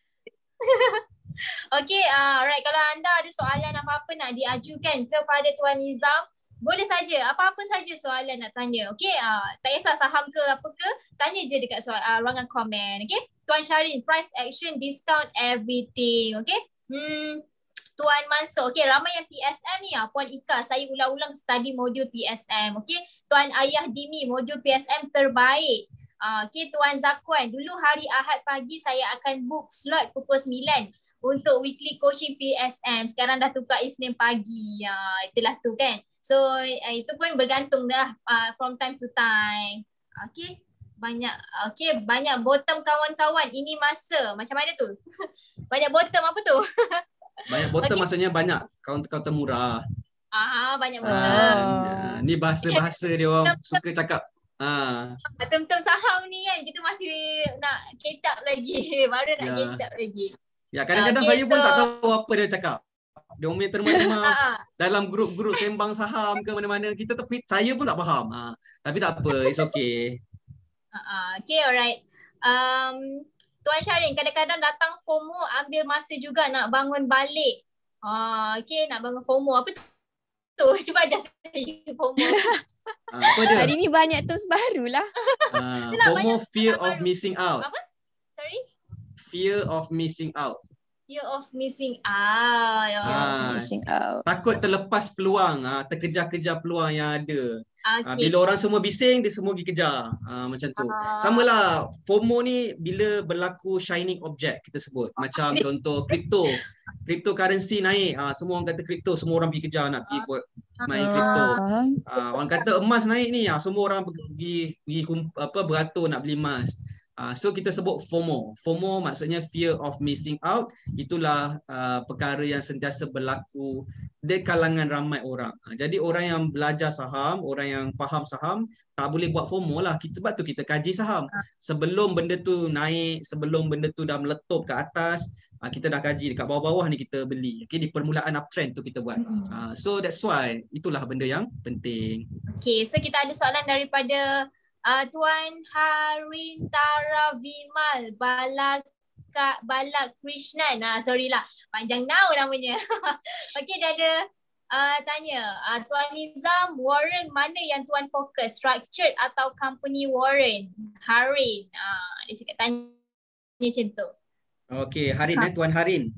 Okay, uh, alright. Kalau anda ada soalan apa-apa nak diajukan kepada Tuan Nizam, boleh saja. Apa-apa saja soalan nak tanya. Okay, uh, tak kisah saham ke apa ke, tanya je dekat soal, uh, ruangan komen. Okay, Tuan Syarin, price action, discount, everything. Okay, hmm, Tuan Mansur, okay ramai yang PSM ni ah. Puan Ika, saya ulang-ulang study modul PSM. Okay, Tuan Ayah Dimi, modul PSM terbaik. Uh, okay, Tuan Zakwan, dulu hari Ahad pagi saya akan book slot pukul 9 untuk weekly coaching PSM. Sekarang dah tukar Isnin pagi. Uh, itulah tu kan. So, uh, itu pun bergantung dah uh, from time to time. Okay, banyak okay banyak bottom kawan-kawan ini masa macam mana tu banyak bottom apa tu
Banyak bottom
Okay.
maksudnya banyak kaunter-kaunter murah.
ah banyak bottom
Ah, ni bahasa-bahasa dia orang suka cakap. Ah,
Term-term saham ni kan kita masih nak up lagi. Baru nak catch up lagi.
ya kadang-kadang
Okay,
saya pun
so-
tak tahu apa dia cakap. Dia punya terma-terma
Ah,
dalam grup-grup sembang saham ke mana-mana kita tapi saya pun tak faham. Ah, tapi tak apa, it's okay.
ah, ah. Okay, alright. Um, Tuan Syarin, kadang-kadang datang FOMO ambil masa juga nak bangun balik. Ah, okay, nak bangun FOMO. Apa tu? Cuba ajar saya FOMO.
Ah, apa dia?
Hari ni banyak terms baru lah.
Ah,
Itulah,
FOMO
banyak
fear
baru.
of missing out.
Apa? Sorry?
Fear of missing out.
Fear of missing out. Oh,
Ah,
Missing out.
takut terlepas peluang, ah, terkejar-kejar peluang yang ada. Ah,
okay.
bila orang semua bising, dia semua pergi kejar. Ah, macam tu.
Ah.
Sama lah, FOMO ni bila berlaku shining object kita sebut. Macam contoh kripto. Cryptocurrency naik, semua orang kata kripto, semua orang pergi kejar nak pergi buat main kripto.
Faham?
Ah, orang kata emas naik ni, semua orang pergi pergi apa beratur nak beli emas. Ah, so kita sebut FOMO. FOMO maksudnya fear of missing out. Itulah ah, perkara yang sentiasa berlaku di kalangan ramai orang. Ah, jadi orang yang belajar saham, orang yang faham saham tak boleh buat FOMO lah. Kita, sebab tu kita kaji saham. Sebelum benda tu naik, sebelum benda tu dah meletup ke atas, ah, kita dah kaji dekat bawah-bawah ni kita beli. Okay, di permulaan uptrend tu kita buat. Ah, so that's why itulah benda yang penting.
Okay, so kita ada soalan daripada uh, Tuan Harintara Vimal Balaka Balak Krishnan. Ah, sorry lah, panjang now namanya. okay, dia ada uh, tanya, uh, Tuan Nizam, Warren mana yang Tuan fokus? Structured atau company Warren? Harin. Ah, dia cakap tanya macam tu.
Okey, Harin eh Tuan Harin.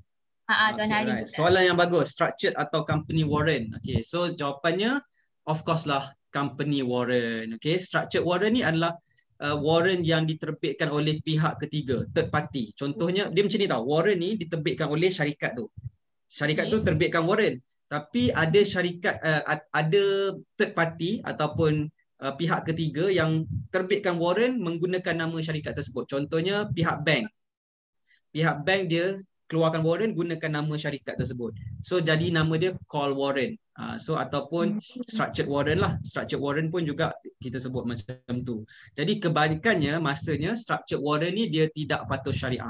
Ha, ah, Tuan
Okey,
Harin. juga.
Soalan yang bagus, structured atau company warrant. Okey, so jawapannya of course lah company warrant. Okey, structured warrant ni adalah uh, warrant yang diterbitkan oleh pihak ketiga, third party. Contohnya dia macam ni tau, warrant ni diterbitkan oleh syarikat tu. Syarikat
Okey.
tu terbitkan warrant. Tapi ada syarikat uh, ad- ada third party ataupun uh, pihak ketiga yang terbitkan warrant menggunakan nama syarikat tersebut. Contohnya pihak bank. Pihak bank dia keluarkan warrant gunakan nama syarikat tersebut. So jadi nama dia call warrant. Uh, so ataupun structured warrant lah. Structured warrant pun juga kita sebut macam tu. Jadi kebanyakannya masanya structured warrant ni dia tidak patuh syariah.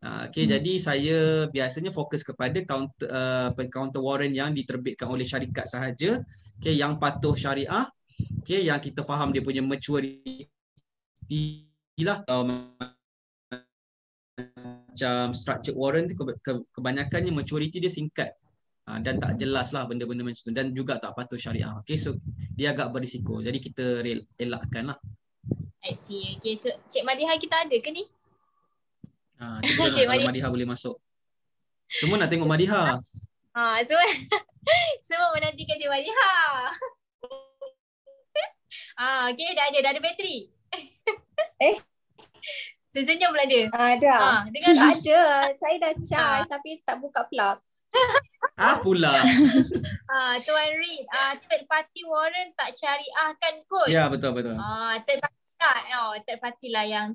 Uh, okay, hmm. jadi saya biasanya fokus kepada counter uh, counter warrant yang diterbitkan oleh syarikat sahaja. Okay, yang patuh syariah. Okay, yang kita faham dia punya maturity lah. Um, macam structured warrant tu kebanyakannya maturity dia singkat dan tak jelas lah benda-benda macam tu dan juga tak patuh syariah. Okay, so dia agak berisiko. Jadi kita elakkan lah.
I see. Okay, Cik, Cik Madiha kita ada ke ni?
Ha, Cik Madiha. Madiha boleh masuk. Semua nak tengok Madiha.
Ha, semua, semua menantikan Cik Madiha. Ah, okay, dah ada, dah ada bateri.
Eh,
Sesenyum pula dia.
ada.
Ah, dengan
Tak ada. Saya dah charge tapi tak buka plug.
Ah pula.
ah, Tuan Reed, ah, third party warrant tak syariah kan coach?
Ya, betul betul.
Ah, third party tak. Oh, third party lah yang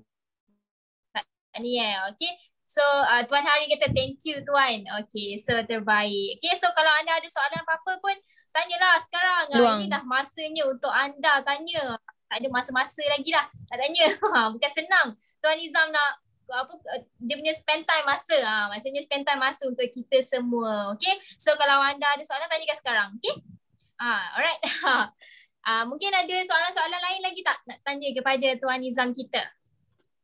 tak ni eh. Okay. So uh, Tuan Hari kata thank you Tuan. Okay so terbaik. Okay so kalau anda ada soalan apa-apa pun tanyalah sekarang.
Luang.
Ini dah masanya untuk anda tanya. Tak ada masa-masa lagi dah. Tak tanya. Bukan senang. Tuan Nizam nak apa dia punya spend time masa ha, maksudnya spend time masa untuk kita semua okay? So kalau anda ada soalan tanyakan sekarang okay? Ha, alright. Ha, mungkin ada soalan-soalan lain lagi tak nak tanya kepada Tuan Nizam kita?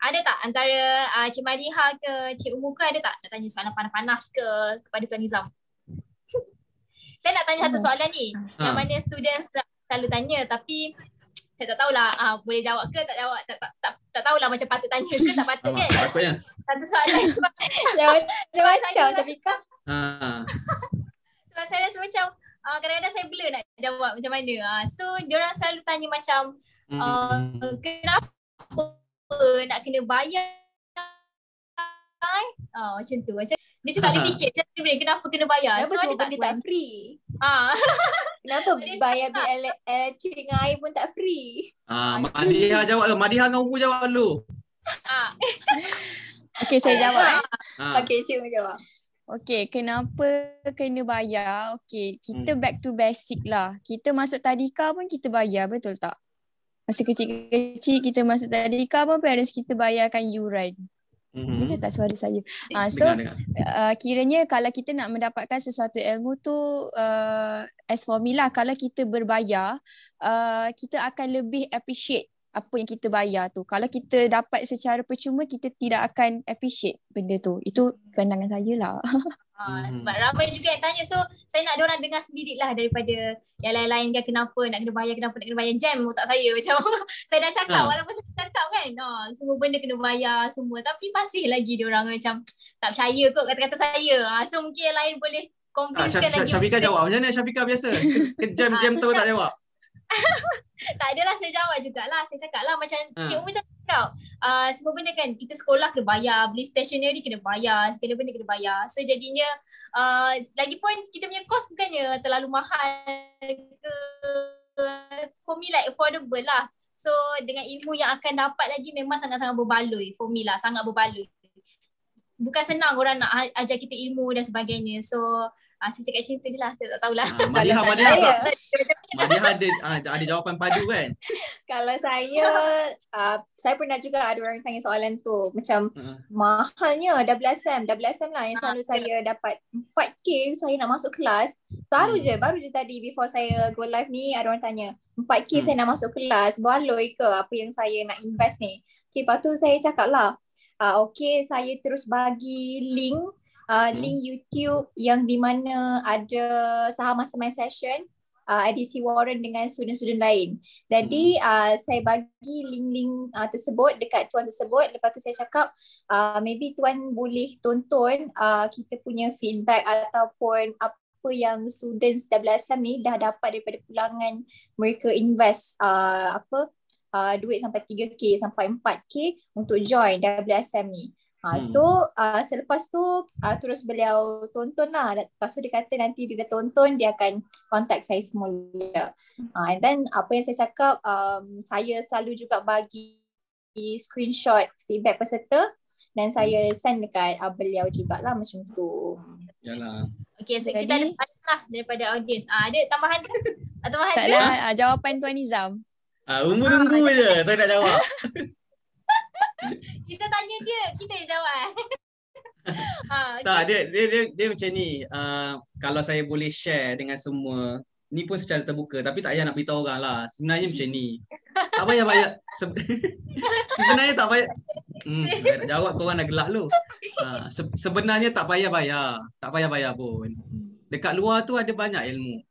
Ada tak antara uh, Cik Mariha ke Cik Umu ke ada tak nak tanya soalan panas-panas ke kepada Tuan Nizam? Saya nak tanya satu soalan ni
Ha.
yang mana students selalu tanya tapi saya tak tahulah ah boleh jawab ke tak jawab tak tak tak, tak tahulah macam patut tanya ke tak patut kan
takutnya.
satu soalan sebab, Sebab
macam
saya
Syafika.
Ha.
sebab saya rasa macam uh, kadang-kadang saya blur nak jawab macam mana uh, so diorang selalu tanya macam uh,
Hmm.
kenapa nak kena bayar Oh, macam tu. Macam, dia macam tak boleh fikir. Macam tu boleh, kenapa kena bayar?
Kenapa
so,
semua
ada tak
benda
Tuan?
tak free?
Ah,
Kenapa
Dia
bayar
cakap.
bil ele- elektrik dengan air pun tak free?
Ah, Madiha jawab dulu. Madiha dengan Umu jawab dulu.
ah.
Okay, saya jawab. eh.
Ha.
Okey, cik Mu jawab.
Okay, kenapa kena bayar? Okay, kita
Hmm.
back to basic lah. Kita masuk tadika pun kita bayar, betul tak? Masa kecil-kecil kita masuk tadika pun parents kita bayarkan yuran.
Mhm.
Dengar tak suara saya? Ah, so
Dengar, dengar.
uh, kiranya kalau kita nak mendapatkan sesuatu ilmu tu uh, as for me lah kalau kita berbayar uh, kita akan lebih appreciate apa yang kita bayar tu. Kalau kita dapat secara percuma kita tidak akan appreciate benda tu. Itu pandangan saya lah.
Ah,
Mhm.
sebab ramai juga yang tanya so saya nak orang dengar sendiri lah daripada yang lain-lain kan kenapa nak kena bayar kenapa nak kena bayar jam otak saya macam saya dah cakap
Ha.
walaupun saya cakap kan oh, semua benda kena bayar semua tapi masih lagi orang macam tak percaya kot kata-kata saya ah, so mungkin yang lain boleh
Ah,
convince
Syaf-
kan
Syaf-
lagi
Syafika jawab. Macam mana Syafika biasa? Jam-jam tu tak jawab.
Tak adalah saya jawab jugalah. Saya cakap lah macam
Ha.
Cik Umi cakap uh, semua benda kan kita sekolah kena bayar beli stationery kena bayar segala benda kena bayar. So jadinya uh, lagipun kita punya cost bukannya terlalu mahal ke? For me like affordable lah. So dengan ilmu yang akan dapat lagi memang sangat-sangat berbaloi. For me lah sangat berbaloi. Bukan senang orang nak ajar kita ilmu dan sebagainya. So uh, saya cakap tu je lah saya tak tahulah
Ah, Madiha, Madiha, ada ah, ada jawapan padu kan?
Kalau saya, uh, saya pernah juga ada orang tanya soalan tu. Macam
Ha.
mahalnya double SM. Double SM lah yang
Ah,
selalu saya dapat 4K saya nak masuk kelas. Baru
Hmm.
je, baru je tadi before saya go live ni ada orang tanya 4K
Hmm.
saya nak masuk kelas. Baloi ke apa yang saya nak invest ni? Okay, lepas tu saya cakap lah. Uh, okay, saya terus bagi link uh,
Hmm.
link YouTube yang di mana ada saham mastermind session uh, edisi Warren dengan student-student lain. Jadi uh, saya bagi link-link uh, tersebut dekat tuan tersebut. Lepas tu saya cakap uh, maybe tuan boleh tonton uh, kita punya feedback ataupun apa yang students WSM ni dah dapat daripada pulangan mereka invest uh, apa uh, duit sampai 3K sampai 4K untuk join WSM ni. Ha,
Hmm.
so uh, selepas tu uh, terus beliau tonton lah. Lepas tu dia kata nanti dia dah tonton dia akan contact saya semula. Uh, and then apa yang saya cakap um, saya selalu juga bagi screenshot feedback peserta dan saya send dekat uh, beliau jugalah macam tu.
Yalah.
Okay, so
Jadi-
kita ada sepakat lah daripada audience. Ah, ada tambahan ke? Ah, tambahan ke?
Taklah ah, jawapan Tuan Nizam.
Ah, umur tunggu je. Tak nak jawab.
Kita tanya dia, kita yang jawab. ah, okay.
Tak, dia dia dia, dia macam ni. Uh, kalau saya boleh share dengan semua, ni pun secara terbuka tapi tak payah nak beritahu orang lah. Sebenarnya macam ni. Tak payah banyak se- sebenarnya tak payah Hmm, jawab kau orang dah gelak lu. Ha, se- sebenarnya tak payah bayar. Tak payah bayar pun. Dekat luar tu ada banyak ilmu.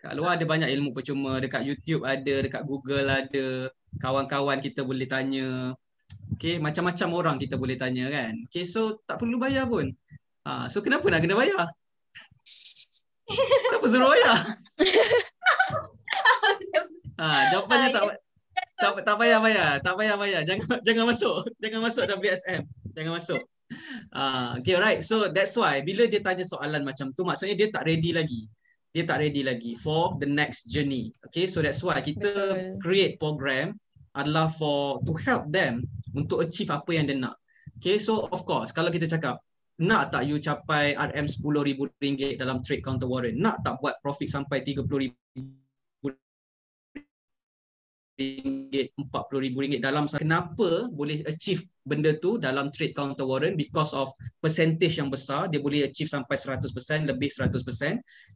Dekat luar ada banyak ilmu percuma. Dekat YouTube ada, dekat Google ada. Kawan-kawan kita boleh tanya. Okay, macam-macam orang kita boleh tanya kan. Okay, so tak perlu bayar pun. Ha, so kenapa nak kena bayar? Siapa suruh bayar? Ha, jawapannya
Ah,
tak tak tak payah bayar, tak payah bayar. Jangan jangan masuk. Jangan masuk WSM. Jangan masuk. Ah, okay, right. So that's why bila dia tanya soalan macam tu maksudnya dia tak ready lagi. Dia tak ready lagi for the next journey. Okay, so that's why kita
Betul.
create program adalah for to help them untuk achieve apa yang dia nak. Okay, so of course kalau kita cakap nak tak you capai RM RM10,000 dalam trade counter warrant? Nak tak buat profit sampai RM30,000 ringgit, RM40,000 dalam kenapa boleh achieve benda tu dalam trade counter warrant because of percentage yang besar dia boleh achieve sampai 100% lebih 100%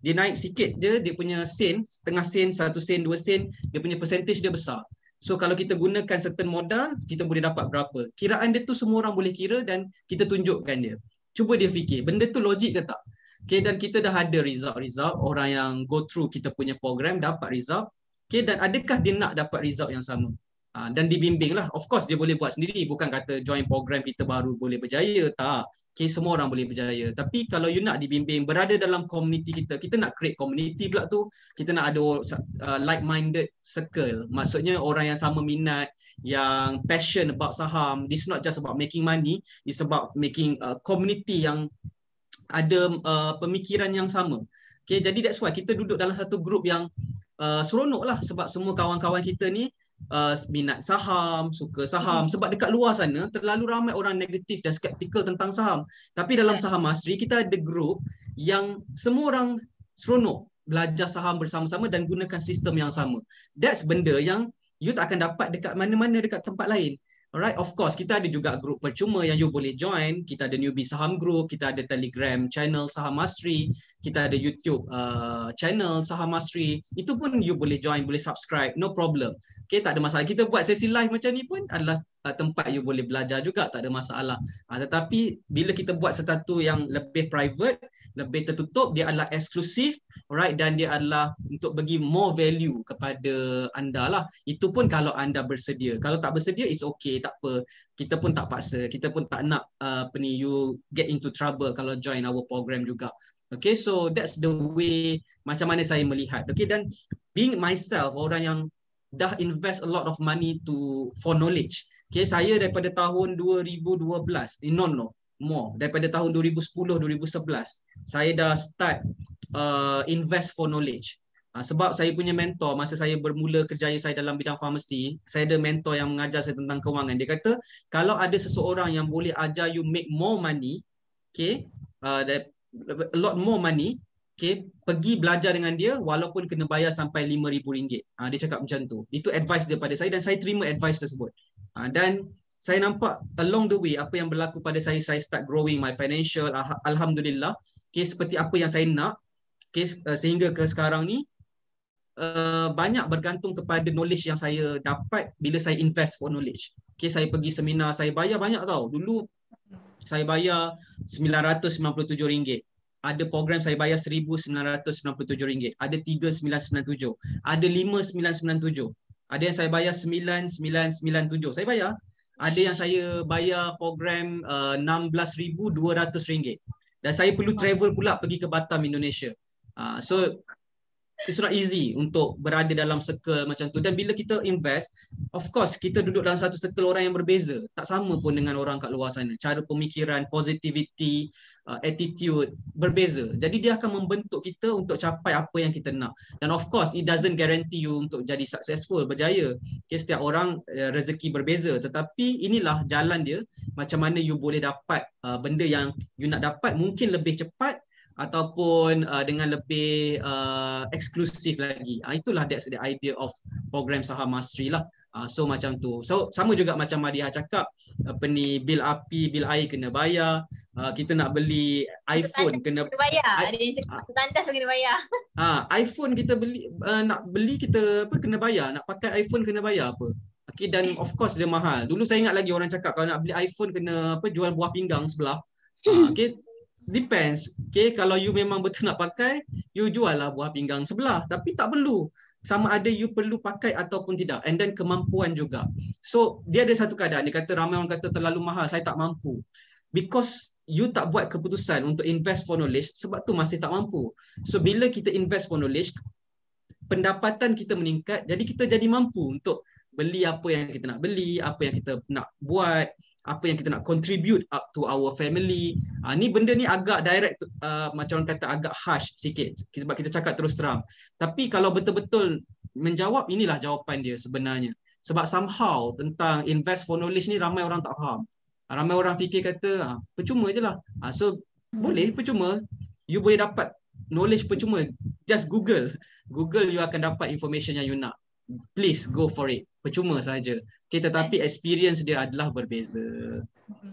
dia naik sikit je dia punya sen setengah sen satu sen dua sen dia punya percentage dia besar so kalau kita gunakan certain modal kita boleh dapat berapa kiraan dia tu semua orang boleh kira dan kita tunjukkan dia cuba dia fikir benda tu logik ke tak Okay, dan kita dah ada result-result orang yang go through kita punya program dapat result Okay, dan adakah dia nak dapat result yang sama? Ha, dan dibimbing lah. Of course dia boleh buat sendiri. Bukan kata join program kita baru boleh berjaya. Tak. Okay, semua orang boleh berjaya. Tapi kalau you nak dibimbing, berada dalam community kita, kita nak create community pula tu, kita nak ada uh, like-minded circle. Maksudnya orang yang sama minat, yang passion about saham. This not just about making money, it's about making a community yang ada uh, pemikiran yang sama. Okay, jadi that's why kita duduk dalam satu group yang uh, seronok lah sebab semua kawan-kawan kita ni uh, minat saham, suka saham. Sebab dekat luar sana terlalu ramai orang negatif dan skeptikal tentang saham. Tapi dalam saham Masri kita ada group yang semua orang seronok belajar saham bersama-sama dan gunakan sistem yang sama. That's benda yang you tak akan dapat dekat mana-mana dekat tempat lain. Alright, of course kita ada juga grup percuma yang you boleh join. Kita ada newbie saham group, kita ada Telegram channel Saham Masri, kita ada YouTube uh, channel Saham Masri. Itu pun you boleh join, boleh subscribe, no problem. Okay, tak ada masalah. Kita buat sesi live macam ni pun adalah uh, tempat you boleh belajar juga, tak ada masalah. Uh, tetapi bila kita buat sesuatu yang lebih private, lebih tertutup, dia adalah eksklusif, alright, dan dia adalah untuk bagi more value kepada anda lah. Itu pun kalau anda bersedia. Kalau tak bersedia, it's okay, tak apa. Kita pun tak paksa, kita pun tak nak uh, apa ni you get into trouble kalau join our program juga. Okay, so that's the way macam mana saya melihat. Okay, dan being myself, orang yang dah invest a lot of money to for knowledge. Okay, saya daripada tahun 2012, eh, no no, more daripada tahun 2010 2011 saya dah start uh, invest for knowledge. Uh, sebab saya punya mentor masa saya bermula kerjaya saya dalam bidang farmasi saya ada mentor yang mengajar saya tentang kewangan. Dia kata kalau ada seseorang yang boleh ajar you make more money okay uh, a lot more money okay pergi belajar dengan dia walaupun kena bayar sampai RM5000 uh, dia cakap macam tu. Itu advice daripada saya dan saya terima advice tersebut. Uh, dan saya nampak along the way apa yang berlaku pada saya saya start growing my financial Al- alhamdulillah. Okay, seperti apa yang saya nak. Okay, uh, sehingga ke sekarang ni uh, banyak bergantung kepada knowledge yang saya dapat bila saya invest for knowledge. Okay, saya pergi seminar saya bayar banyak tau. Dulu saya bayar RM997 ada program saya bayar RM1,997 ada 3,997 ada 5,997 ada yang saya bayar 9,997 saya bayar ada yang saya bayar program uh, RM16,200 dan saya perlu travel pula pergi ke Batam Indonesia. Uh, so it's not easy untuk berada dalam circle macam tu. Dan bila kita invest of course kita duduk dalam satu circle orang yang berbeza. Tak sama pun dengan orang kat luar sana. Cara pemikiran positivity uh, attitude berbeza. Jadi dia akan membentuk kita untuk capai apa yang kita nak. Dan of course it doesn't guarantee you untuk jadi successful berjaya. Okay, setiap orang uh, rezeki berbeza. Tetapi inilah jalan dia. Macam mana you boleh dapat uh, benda yang you nak dapat mungkin lebih cepat ataupun uh, dengan lebih uh, eksklusif lagi. Uh, itulah that's the idea of program saham mastery lah. Uh, so macam tu. So sama juga macam Madiha cakap, apa ni bil api, bil air kena bayar. Uh, kita nak beli iPhone kena
Kena bayar. Ada yang cakap tandas pun kena bayar.
Ah, iPhone kita beli uh, nak beli kita apa kena bayar, nak pakai iPhone kena bayar apa. Okay dan of course dia mahal. Dulu saya ingat lagi orang cakap kalau nak beli iPhone kena apa jual buah pinggang sebelah. Ah, okay depends. Okay kalau you memang betul nak pakai, you jual lah buah pinggang sebelah. Tapi tak perlu. Sama ada you perlu pakai ataupun tidak. And then kemampuan juga. So dia ada satu keadaan. Dia kata ramai orang kata terlalu mahal. Saya tak mampu. Because you tak buat keputusan untuk invest for knowledge sebab tu masih tak mampu. So bila kita invest for knowledge, pendapatan kita meningkat, jadi kita jadi mampu untuk beli apa yang kita nak beli, apa yang kita nak buat, apa yang kita nak contribute up to our family. Uh, ni benda ni agak direct uh, macam orang kata agak harsh sikit sebab kita cakap terus terang. Tapi kalau betul-betul menjawab inilah jawapan dia sebenarnya. Sebab somehow tentang invest for knowledge ni ramai orang tak faham. Ah, Ramai orang fikir kata ah, percuma je lah. Ah, So boleh percuma. You boleh dapat knowledge percuma. Just Google. Google you akan dapat information yang you nak. Please go for it. Percuma saja. Okay, tetapi experience dia adalah berbeza.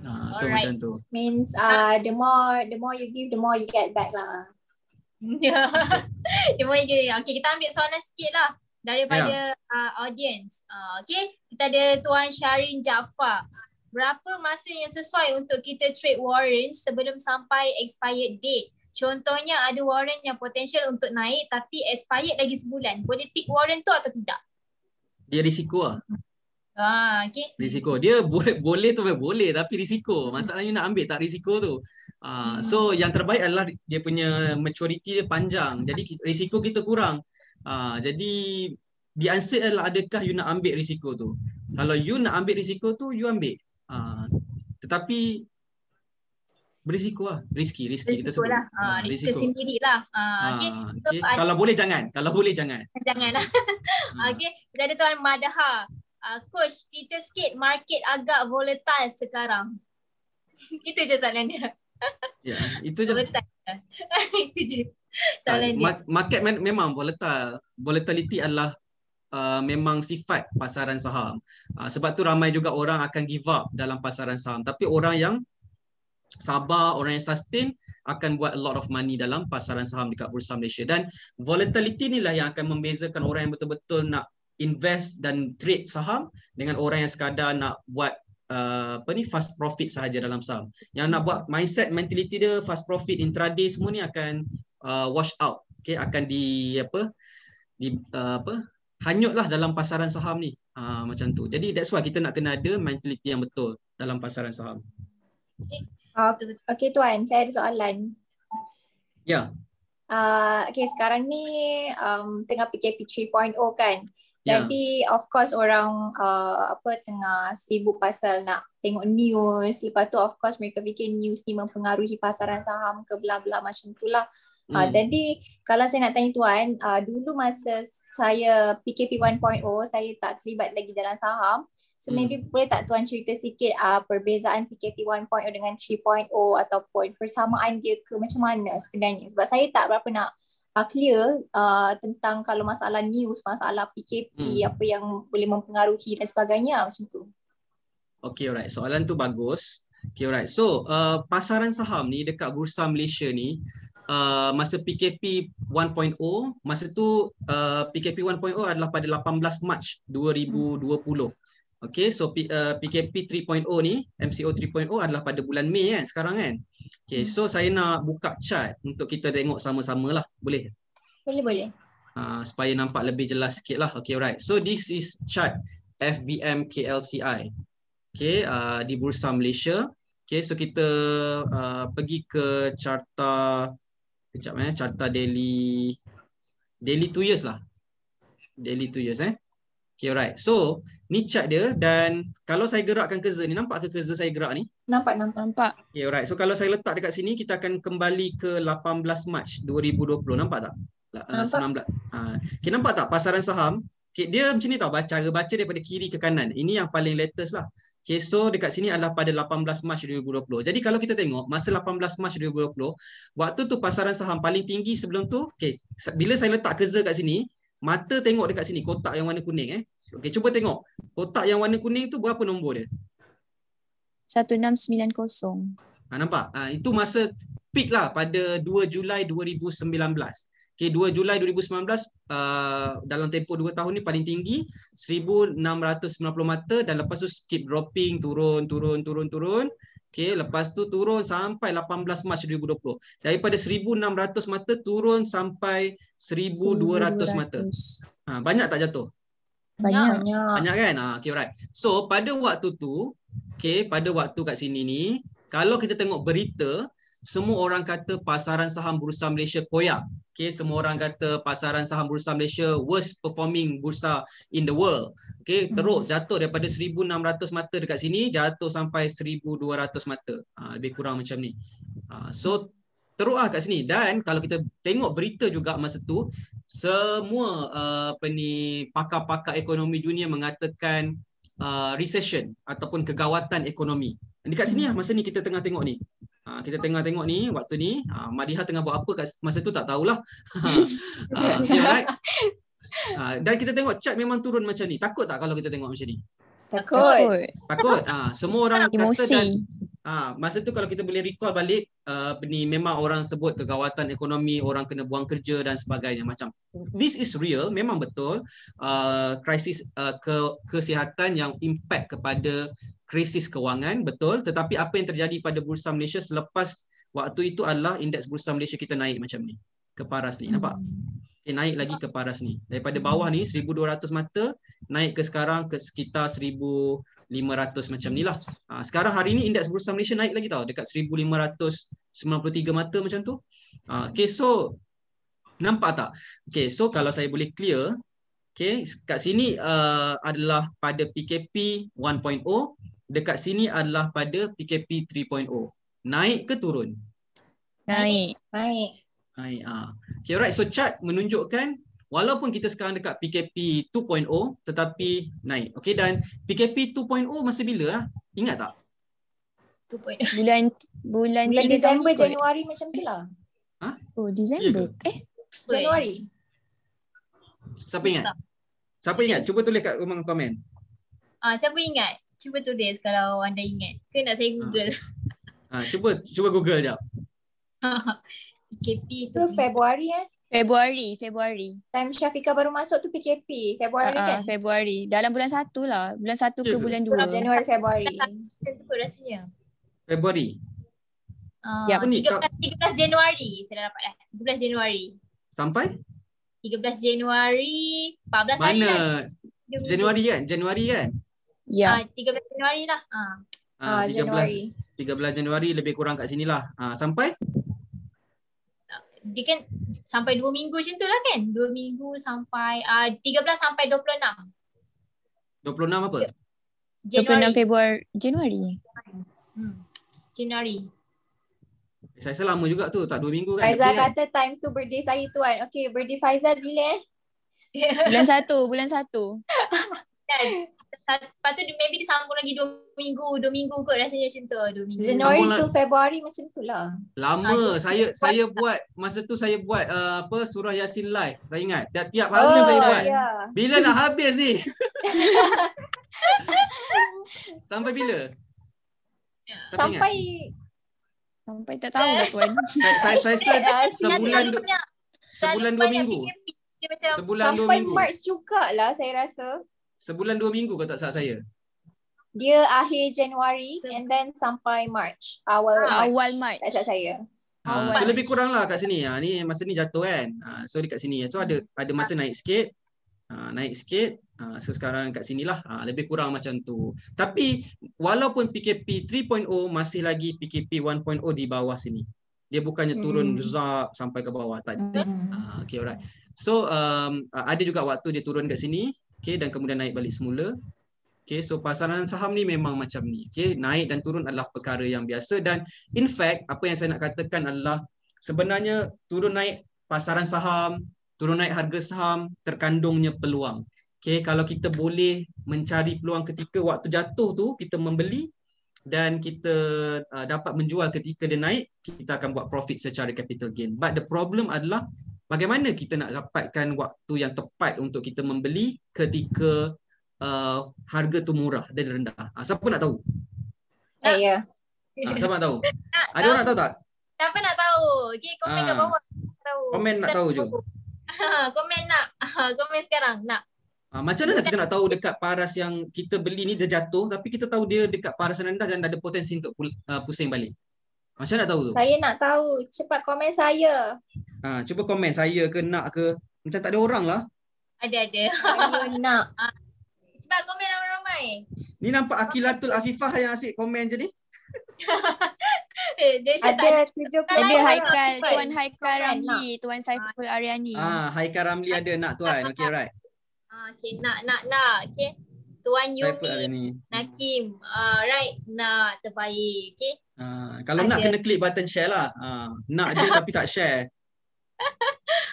Ah, so
Alright.
macam tu.
Means uh, the more the more you give, the more you get back lah.
Dia mau gini. Okay, kita ambil soalan sikit lah daripada uh, audience. Uh, okay, kita ada Tuan Syarin Jaafar. Berapa masa yang sesuai untuk kita trade warrant sebelum sampai expired date? Contohnya ada warrant yang potensial untuk naik tapi expired lagi sebulan. Boleh pick warrant tu atau tidak?
Dia risiko lah.
Ah, okay.
Risiko. Dia boleh boleh tu boleh tapi risiko. Masalahnya nak ambil tak risiko tu. Uh, so yang terbaik adalah dia punya maturity dia panjang. Jadi risiko kita kurang. Uh, jadi the answer adalah adakah you nak ambil risiko tu. Kalau you nak ambil risiko tu, you ambil. Uh, tetapi berisiko lah. Risky, risky. Kita
Risiko
sebut.
lah. Ah, risiko sendiri lah. Ah, okay.
Ah,
So,
okay.
ada-
Kalau boleh jangan. Kalau boleh jangan.
Jangan lah.
Ah.
Okay, kita ada Tuan Madaha. Uh, Coach, cerita sikit market agak volatile sekarang. Itu je soalan dia.
Ya, itu je.
Volatile. Itu je soalan dia.
Ma- market me- memang volatile. Volatility adalah uh, memang sifat pasaran saham. Uh, sebab tu ramai juga orang akan give up dalam pasaran saham. Tapi orang yang sabar, orang yang sustain akan buat a lot of money dalam pasaran saham dekat Bursa Malaysia. Dan volatility inilah yang akan membezakan orang yang betul-betul nak invest dan trade saham dengan orang yang sekadar nak buat uh, apa ni fast profit sahaja dalam saham. Yang nak buat mindset mentality dia fast profit intraday semua ni akan uh, wash out. Okay, akan di apa? di uh, apa? hanyutlah dalam pasaran saham ni. Uh, macam tu. Jadi that's why kita nak kena ada mentality yang betul dalam pasaran saham.
Uh, okay Tuan, saya ada soalan.
Ya.
Uh, okay sekarang ni um, tengah PKP 3.0 kan.
Ya.
Jadi of course orang uh, apa tengah sibuk pasal nak tengok news. Lepas tu of course mereka fikir news ni mempengaruhi pasaran saham ke bla bla macam tu lah. Hmm. Uh, jadi kalau saya nak tanya tuan, uh, dulu masa saya PKP 1.0 saya tak terlibat lagi dalam saham. So
Hmm.
maybe boleh tak tuan cerita sikit uh, perbezaan PKP 1.0 dengan 3.0 ataupun persamaan dia ke macam mana sebenarnya? Sebab saya tak berapa nak uh, clear uh, tentang kalau masalah news, masalah PKP,
Hmm.
apa yang boleh mempengaruhi dan sebagainya macam tu.
Okay, alright. Soalan tu bagus. Okay, alright. So, uh, pasaran saham ni dekat Bursa Malaysia ni, uh, masa PKP 1.0, masa tu uh, PKP 1.0 adalah pada 18 Mac 2020. Okay, so P, uh, PKP 3.0 ni, MCO 3.0 adalah pada bulan Mei kan, sekarang kan. Okay, so saya nak buka chart untuk kita tengok sama-sama lah. Boleh?
Boleh boleh.
uh, supaya nampak lebih jelas sikit lah. Okay, right. So this is chart FBM KLCI. Okay, uh, di Bursa Malaysia. Okay, so kita uh, pergi ke carta, kejap eh, carta daily, daily two years lah. Daily two years eh. Okay, right. So, ni chart dia dan kalau saya gerakkan cursor ni, nampak ke cursor saya gerak ni?
Nampak nampak.
Nampak?
Okay, alright. So kalau saya letak dekat sini, kita akan kembali ke 18 Mac 2020. Nampak tak? Uh,
Nampak.
19. Uh, okay, nampak tak pasaran saham? Okay, dia macam ni tau, baca, cara baca daripada kiri ke kanan. Ini yang paling latest lah. Okay, so dekat sini adalah pada 18 Mac 2020. Jadi kalau kita tengok masa 18 Mac 2020, waktu tu pasaran saham paling tinggi sebelum tu, okay, bila saya letak kerja kat sini, mata tengok dekat sini kotak yang warna kuning eh. Okay, cuba tengok. Kotak yang warna kuning tu berapa nombor dia?
1690.
Ha, nampak? Ha, itu masa peak lah pada 2 Julai 2019. Okay, 2 Julai 2019 uh, dalam tempoh 2 tahun ni paling tinggi 1690 mata dan lepas tu keep dropping turun turun turun turun. Okay, lepas tu turun sampai 18 Mac 2020. Daripada 1600 mata turun sampai 1200 mata. Ha, banyak tak jatuh?
Banyak.
Banyak kan? Ha, okay, right. So pada waktu tu, okay, pada waktu kat sini ni, kalau kita tengok berita, semua orang kata pasaran saham bursa Malaysia koyak. Okay, semua orang kata pasaran saham bursa Malaysia worst performing bursa in the world. Okay, teruk jatuh daripada 1,600 mata dekat sini jatuh sampai 1,200 mata. Ha, lebih kurang macam ni. Ha, so teruk lah kat sini dan kalau kita tengok berita juga masa tu semua uh, apa ni pakar-pakar ekonomi dunia mengatakan uh, recession ataupun kegawatan ekonomi. Dekat sini lah masa ni kita tengah tengok ni. Ha, kita tengah tengok ni waktu ni ha, Madiha tengah buat apa kat masa tu tak tahulah. ha, okay, right? ha, dan kita tengok chart memang turun macam ni. Takut tak kalau kita tengok macam ni?
Takut.
Takut. Ha, semua orang
Emosi.
kata dan ha, masa tu kalau kita boleh recall balik uh, ni memang orang sebut kegawatan ekonomi, orang kena buang kerja dan sebagainya macam. This is real, memang betul. Uh, krisis uh, ke kesihatan yang impact kepada krisis kewangan betul tetapi apa yang terjadi pada bursa Malaysia selepas waktu itu adalah indeks bursa Malaysia kita naik macam ni ke paras ni nampak okay, naik lagi ke paras ni daripada bawah ni 1200 mata naik ke sekarang ke sekitar 1500 macam ni lah ha, sekarang hari ni indeks bursa Malaysia naik lagi tau dekat 1593 mata macam tu ha, okay so nampak tak okay so kalau saya boleh clear Okay, kat sini uh, adalah pada PKP 1.0 dekat sini adalah pada PKP 3.0. Naik ke turun?
Naik.
Baik.
Naik. Ah. Okay, right. So chart menunjukkan walaupun kita sekarang dekat PKP 2.0 tetapi naik. Okay, dan PKP 2.0 masa bila? Ah? Ingat tak?
Bulan bulan,
Bulan Disember. Januari macam tu lah.
Oh, Disember. Eh,
Januari.
Siapa ingat? Siapa ingat? Cuba tulis kat ruang komen.
Ah, siapa ingat? Cuba tulis kalau anda ingat. Ke nak saya Google.
Ha, cuba cuba Google jap.
PKP
Tu. Februari eh.
Februari, Februari.
Time Syafiqah baru masuk tu PKP. Februari
Ah,
kan?
ah, Februari. Dalam bulan satu lah. Bulan satu ke bulan dua.
Januari, Februari.
Macam tu kot rasanya.
Februari.
Ah,
Yap.
Ni,
13, 13 Januari saya dah dapat dah. 13 Januari.
Sampai
13 Januari, 14 hari lah.
mana?
Minggu.
Januari kan? Januari kan?
Ah,
Ya.
13 Januari lah. Ah.
Ah,
Ah,
13
Januari.
13 Januari lebih kurang kat sinilah. Ah, sampai
Dia kan sampai 2 minggu macam tu lah kan? 2 minggu sampai ah 13 sampai 26
26 apa?
26
Januari.
Februari. Januari.
Hmm. Januari.
Saya rasa lama juga tu, tak 2 minggu kan?
Faizal
Lebih kan?
kata time tu birthday saya tu kan. Okay, birthday Faizal bila eh?
Bulan satu, bulan satu.
Kan? Lepas tu maybe dia sambung lagi 2 minggu, 2 minggu kot rasanya macam tu. 2 minggu.
Januari tu Februari macam tu lah.
Lama
Ah,
saya
buat-
saya buat masa tu saya buat uh, apa surah Yasin live. Saya ingat tiap-tiap hari saya buat.
ya.
Bila nak habis ni? Sampai bila? Ingat?
Sampai
Sampai tak tahu lah tuan.
saya saya, saya sebulan sebulan dua minggu.
Dia macam
Sebulan dua
sampai
minggu.
March jugalah saya rasa.
Sebulan dua minggu kau tak salah saya.
Dia akhir Januari
Se-
and then sampai March. Awal
Ah,
March.
Awal Mac.
Tak silap saya.
Ha,
Awal
so lebih
March.
kurang lah kat sini. Ha, ni masa ni jatuh kan. Ha, so dekat sini. So ada ada masa naik sikit. Ha, naik sikit. Ha, so sekarang kat sini lah. Ha, lebih kurang macam tu. Tapi walaupun PKP 3.0 masih lagi PKP 1.0 di bawah sini. Dia bukannya turun
Hmm.
zap sampai ke bawah. Tak.
Hmm.
Ah, okay, alright. So um, ada juga waktu dia turun kat sini, okay, dan kemudian naik balik semula. Okay, so pasaran saham ni memang macam ni. Okay, naik dan turun adalah perkara yang biasa dan in fact apa yang saya nak katakan adalah sebenarnya turun naik pasaran saham, turun naik harga saham terkandungnya peluang. Okay, kalau kita boleh mencari peluang ketika waktu jatuh tu kita membeli dan kita uh, dapat menjual ketika dia naik, kita akan buat profit secara capital gain. But the problem adalah bagaimana kita nak dapatkan waktu yang tepat untuk kita membeli ketika uh, harga tu murah dan rendah. Uh, siapa nak tahu?
Eh, ya.
Uh, siapa nak tahu?
Nak
Ada orang nak tahu tak?
Siapa nak tahu? Okay, komen kat
Ah.
bawah. Tahu.
Komen nak tahu je.
komen nak. komen sekarang. Nak.
Uh, macam mana kita nak tahu dekat paras yang kita beli ni dia jatuh tapi kita tahu dia dekat paras yang rendah dan ada potensi untuk uh, pusing balik. Macam nak tahu tu?
Saya nak tahu. Cepat komen saya.
Ha, cuba komen saya ke nak ke. Macam tak ada orang lah.
Ada-ada.
Saya nak.
Cepat komen ramai-ramai.
Ni nampak Akilatul Afifah yang asyik komen je ni.
Eh, Dia
Ada 70
Ada Haikal,
cepat.
Tuan Haikal Ramli, Tuan Saiful Aryani.
Ah, Haikal Ramli ada nak tuan. Okay right.
Ah, okay, nak, nak, nak. Okay. Tuan Yumi. Nakim. Uh, right. Nak, terbaik. Okay.
Ah, kalau
Ada.
nak kena klik button share lah. Ah, nak je tapi tak share.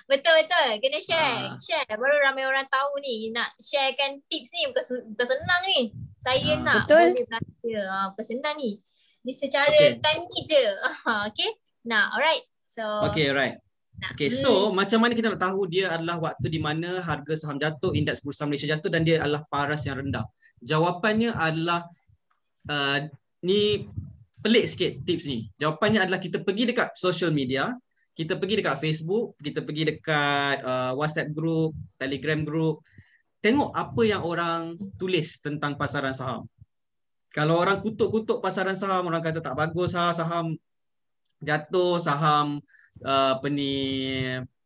Betul-betul. Kena share.
Ah.
Share. Baru ramai orang tahu ni. Nak sharekan tips ni. Bukan, bukan senang ni. Saya
Ah,
nak.
betul.
Boleh bukan senang ni. Ni secara
Okay.
time ni je. Ah, okay. Nah, alright. So,
Okay right.
nak.
Okay so macam mana kita nak tahu dia adalah waktu di mana harga saham jatuh, indeks bursa Malaysia jatuh dan dia adalah paras yang rendah. Jawapannya adalah uh, ni pelik sikit tips ni. Jawapannya adalah kita pergi dekat social media, kita pergi dekat Facebook, kita pergi dekat uh, WhatsApp group, Telegram group, tengok apa yang orang tulis tentang pasaran saham. Kalau orang kutuk-kutuk pasaran saham, orang kata tak bagus ha, saham jatuh, saham uh, apa ni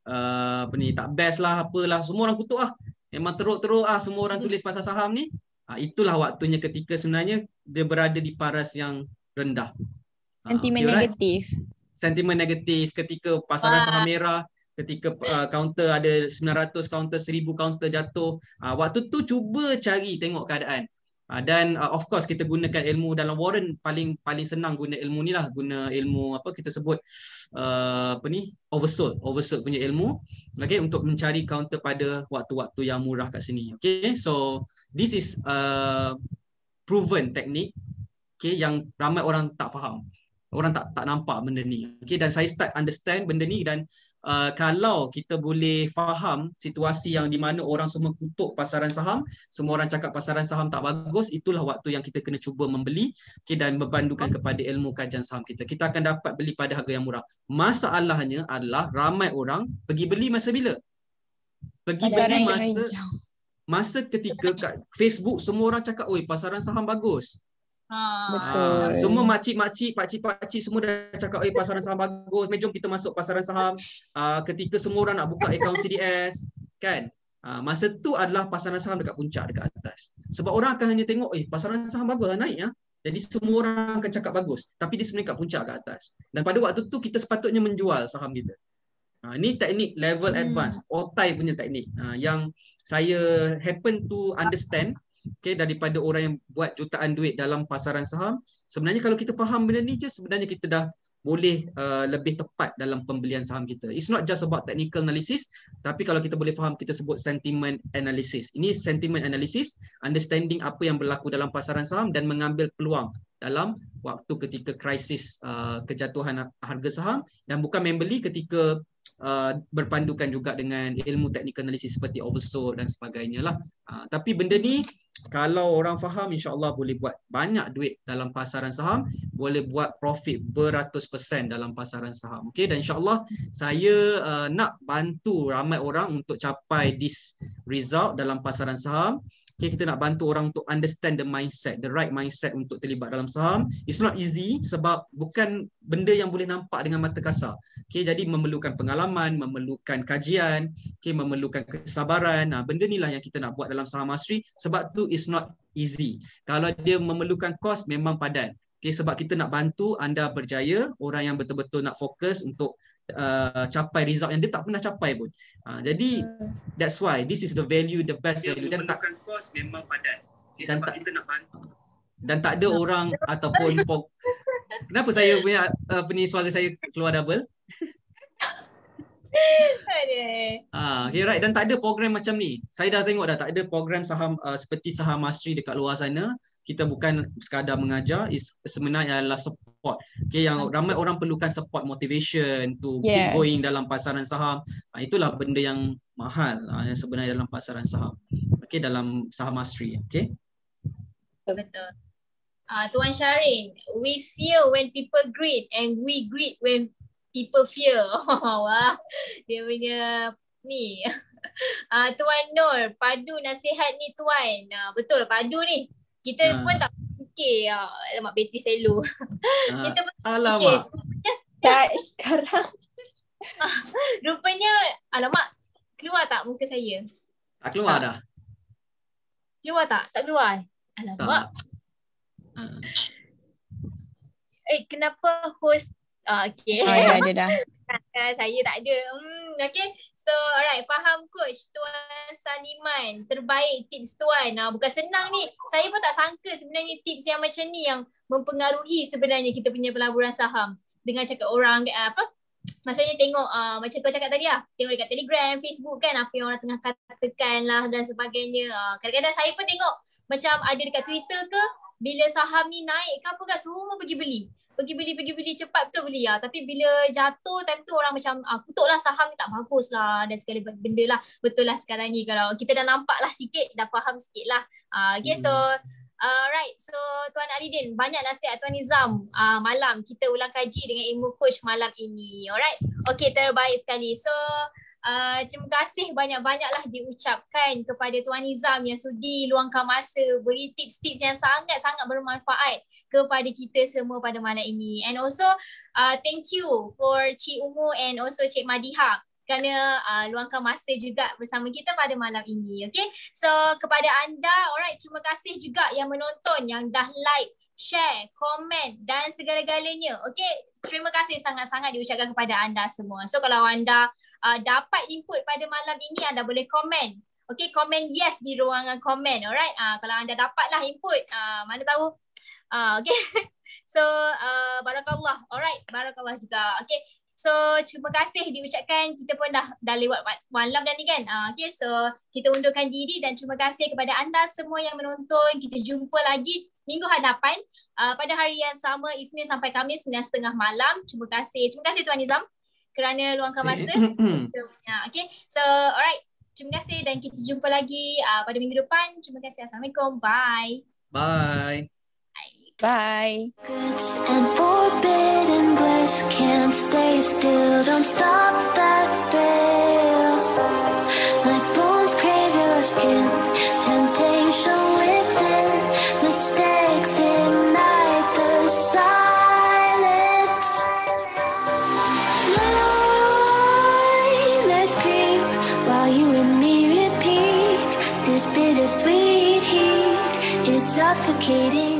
uh, apa ni tak best lah apalah semua orang kutuk ah. Memang teruk-teruk ah semua orang tulis pasal saham ni. Ah itulah waktunya ketika sebenarnya dia berada di paras yang rendah. Ah,
Sentimen
okay, right?
negatif.
sentimen negatif ketika pasaran
Wah.
saham merah ketika uh, counter ada 900 counter 1000 counter jatuh uh, waktu tu cuba cari tengok keadaan uh, dan uh, of course kita gunakan ilmu dalam Warren paling paling senang guna ilmu ni lah guna ilmu apa kita sebut uh, apa ni oversold oversold punya ilmu okay untuk mencari counter pada waktu-waktu yang murah kat sini okay so this is uh, proven teknik okay yang ramai orang tak faham orang tak tak nampak benda ni. Okay dan saya start understand benda ni dan uh, kalau kita boleh faham situasi yang di mana orang semua kutuk pasaran saham, semua orang cakap pasaran saham tak bagus, itulah waktu yang kita kena cuba membeli okay, dan berpandukan kepada ilmu kajian saham kita. Kita akan dapat beli pada harga yang murah. Masalahnya adalah ramai orang pergi beli masa bila? Pergi
Pasaran
beli masa masa ketika kat Facebook semua orang cakap, "Oi, pasaran saham bagus."
Ah.
Betul.
Semua makcik-makcik, pakcik-pakcik semua dah cakap, eh pasaran saham bagus, mari jom kita masuk pasaran saham. Ah, ketika semua orang nak buka akaun CDS, kan? Ah, masa tu adalah pasaran saham dekat puncak, dekat atas. Sebab orang akan hanya tengok, eh pasaran saham bagus lah naik ya. Jadi semua orang akan cakap bagus. Tapi dia sebenarnya kat puncak, kat atas. Dan pada waktu tu kita sepatutnya menjual saham kita. Ha, ini teknik level
Hmm.
advance, otai punya teknik ha, yang saya happen to understand okay, daripada orang yang buat jutaan duit dalam pasaran saham. Sebenarnya kalau kita faham benda ni je, sebenarnya kita dah boleh uh, lebih tepat dalam pembelian saham kita. It's not just about technical analysis, tapi kalau kita boleh faham, kita sebut sentiment analysis. Ini sentiment analysis, understanding apa yang berlaku dalam pasaran saham dan mengambil peluang dalam waktu ketika krisis uh, kejatuhan harga saham dan bukan membeli ketika uh, berpandukan juga dengan ilmu technical analysis seperti oversold dan sebagainya lah. Uh, tapi benda ni kalau orang faham insya-Allah boleh buat banyak duit dalam pasaran saham, boleh buat profit beratus persen dalam pasaran saham. Okey dan insya-Allah saya uh, nak bantu ramai orang untuk capai this result dalam pasaran saham. Okay, kita nak bantu orang untuk understand the mindset, the right mindset untuk terlibat dalam saham. It's not easy sebab bukan benda yang boleh nampak dengan mata kasar. Okay, jadi memerlukan pengalaman, memerlukan kajian, okay, memerlukan kesabaran. Nah, benda ni lah yang kita nak buat dalam saham asri sebab tu it's not easy. Kalau dia memerlukan kos memang padan. Okay, sebab kita nak bantu anda berjaya, orang yang betul-betul nak fokus untuk uh, capai result yang dia tak pernah capai pun. Uh, jadi that's why this is the value, the best value. Dan tak kos memang padan. Okay, dan tak, kita nak bantu. Dan tak ada orang ataupun pok, Kenapa saya punya apa ni suara saya keluar double? Ah, okay, right. Dan tak ada program macam ni. Saya dah tengok dah tak ada program saham uh, seperti saham Masri dekat luar sana. Kita bukan sekadar mengajar, is sebenarnya adalah support. Okay, yang ramai orang perlukan support motivation to keep
Yes.
going dalam pasaran saham. Ah, itulah benda yang mahal ah, yang sebenarnya dalam pasaran saham. Okay, dalam saham Masri. Okay.
Betul. Ah, Tuan Syarin, we fear when people greet and we greet when people fear. Wah, dia punya ni. Ah, Tuan Nur, padu nasihat ni Tuan. Ah, betul, padu ni. Kita
Ah.
pun tak fikir. Ah, alamak, bateri saya low.
Ah,
Kita pun fikir.
alamak.
Tak sekarang.
Rupanya, alamak, keluar tak muka saya?
Tak keluar dah.
Keluar tak? Tak keluar? Alamak.
Tak. Ah.
Eh, kenapa host? Ah, okay.
Ah, dah ada dah.
Ah, saya tak ada. Hmm, okay. So, alright. Faham coach. Tuan Saliman. Terbaik tips tuan. Ah, bukan senang ni. Saya pun tak sangka sebenarnya tips yang macam ni yang mempengaruhi sebenarnya kita punya pelaburan saham. Dengan cakap orang, ah, apa? Maksudnya tengok uh, macam tuan cakap tadi lah. Tengok dekat Telegram, Facebook kan apa yang orang tengah katakan lah dan sebagainya. Uh, kadang-kadang saya pun tengok macam ada dekat Twitter ke bila saham ni naik ke apa kan semua pergi beli. Pergi beli, pergi beli cepat betul beli lah. Tapi bila jatuh time tu orang macam ah, kutuk lah saham ni tak bagus lah dan segala benda lah. Betul lah sekarang ni kalau kita dah nampak lah sikit, dah faham sikit lah. Uh, okay so Alright, so Tuan Alidin, banyak nasihat Tuan Nizam uh, malam. Kita ulang kaji dengan ilmu coach malam ini. Alright, okay terbaik sekali. So, uh, terima kasih banyak-banyaklah diucapkan kepada Tuan Nizam yang sudi luangkan masa beri tips-tips yang sangat-sangat bermanfaat kepada kita semua pada malam ini. And also, uh, thank you for Cik Umu and also Cik Madiha kerana uh, luangkan masa juga bersama kita pada malam ini. Okay, so kepada anda, alright, terima kasih juga yang menonton, yang dah like, share, komen dan segala-galanya. Okay, terima kasih sangat-sangat diucapkan kepada anda semua. So kalau anda uh, dapat input pada malam ini, anda boleh komen. Okay, komen yes di ruangan komen. Alright, uh, kalau anda dapatlah input, uh, mana tahu. Uh, okay, so uh, barakallah. Alright, barakallah juga. Okay, So terima kasih diucapkan kita pun dah dah lewat ma- malam dah ni kan. Uh, okay so kita undurkan diri dan terima kasih kepada anda semua yang menonton. Kita jumpa lagi minggu hadapan uh, pada hari yang sama Isnin sampai Khamis 9.30 malam. Terima kasih. Terima kasih Tuan Nizam kerana luangkan masa. Okay so alright. Terima kasih dan kita jumpa lagi uh, pada minggu depan. Terima kasih. Assalamualaikum. Bye.
Bye.
Bye.
Goods and forbidden bliss can't stay still. Don't stop that thrill. My bones crave your skin. Temptation within. Me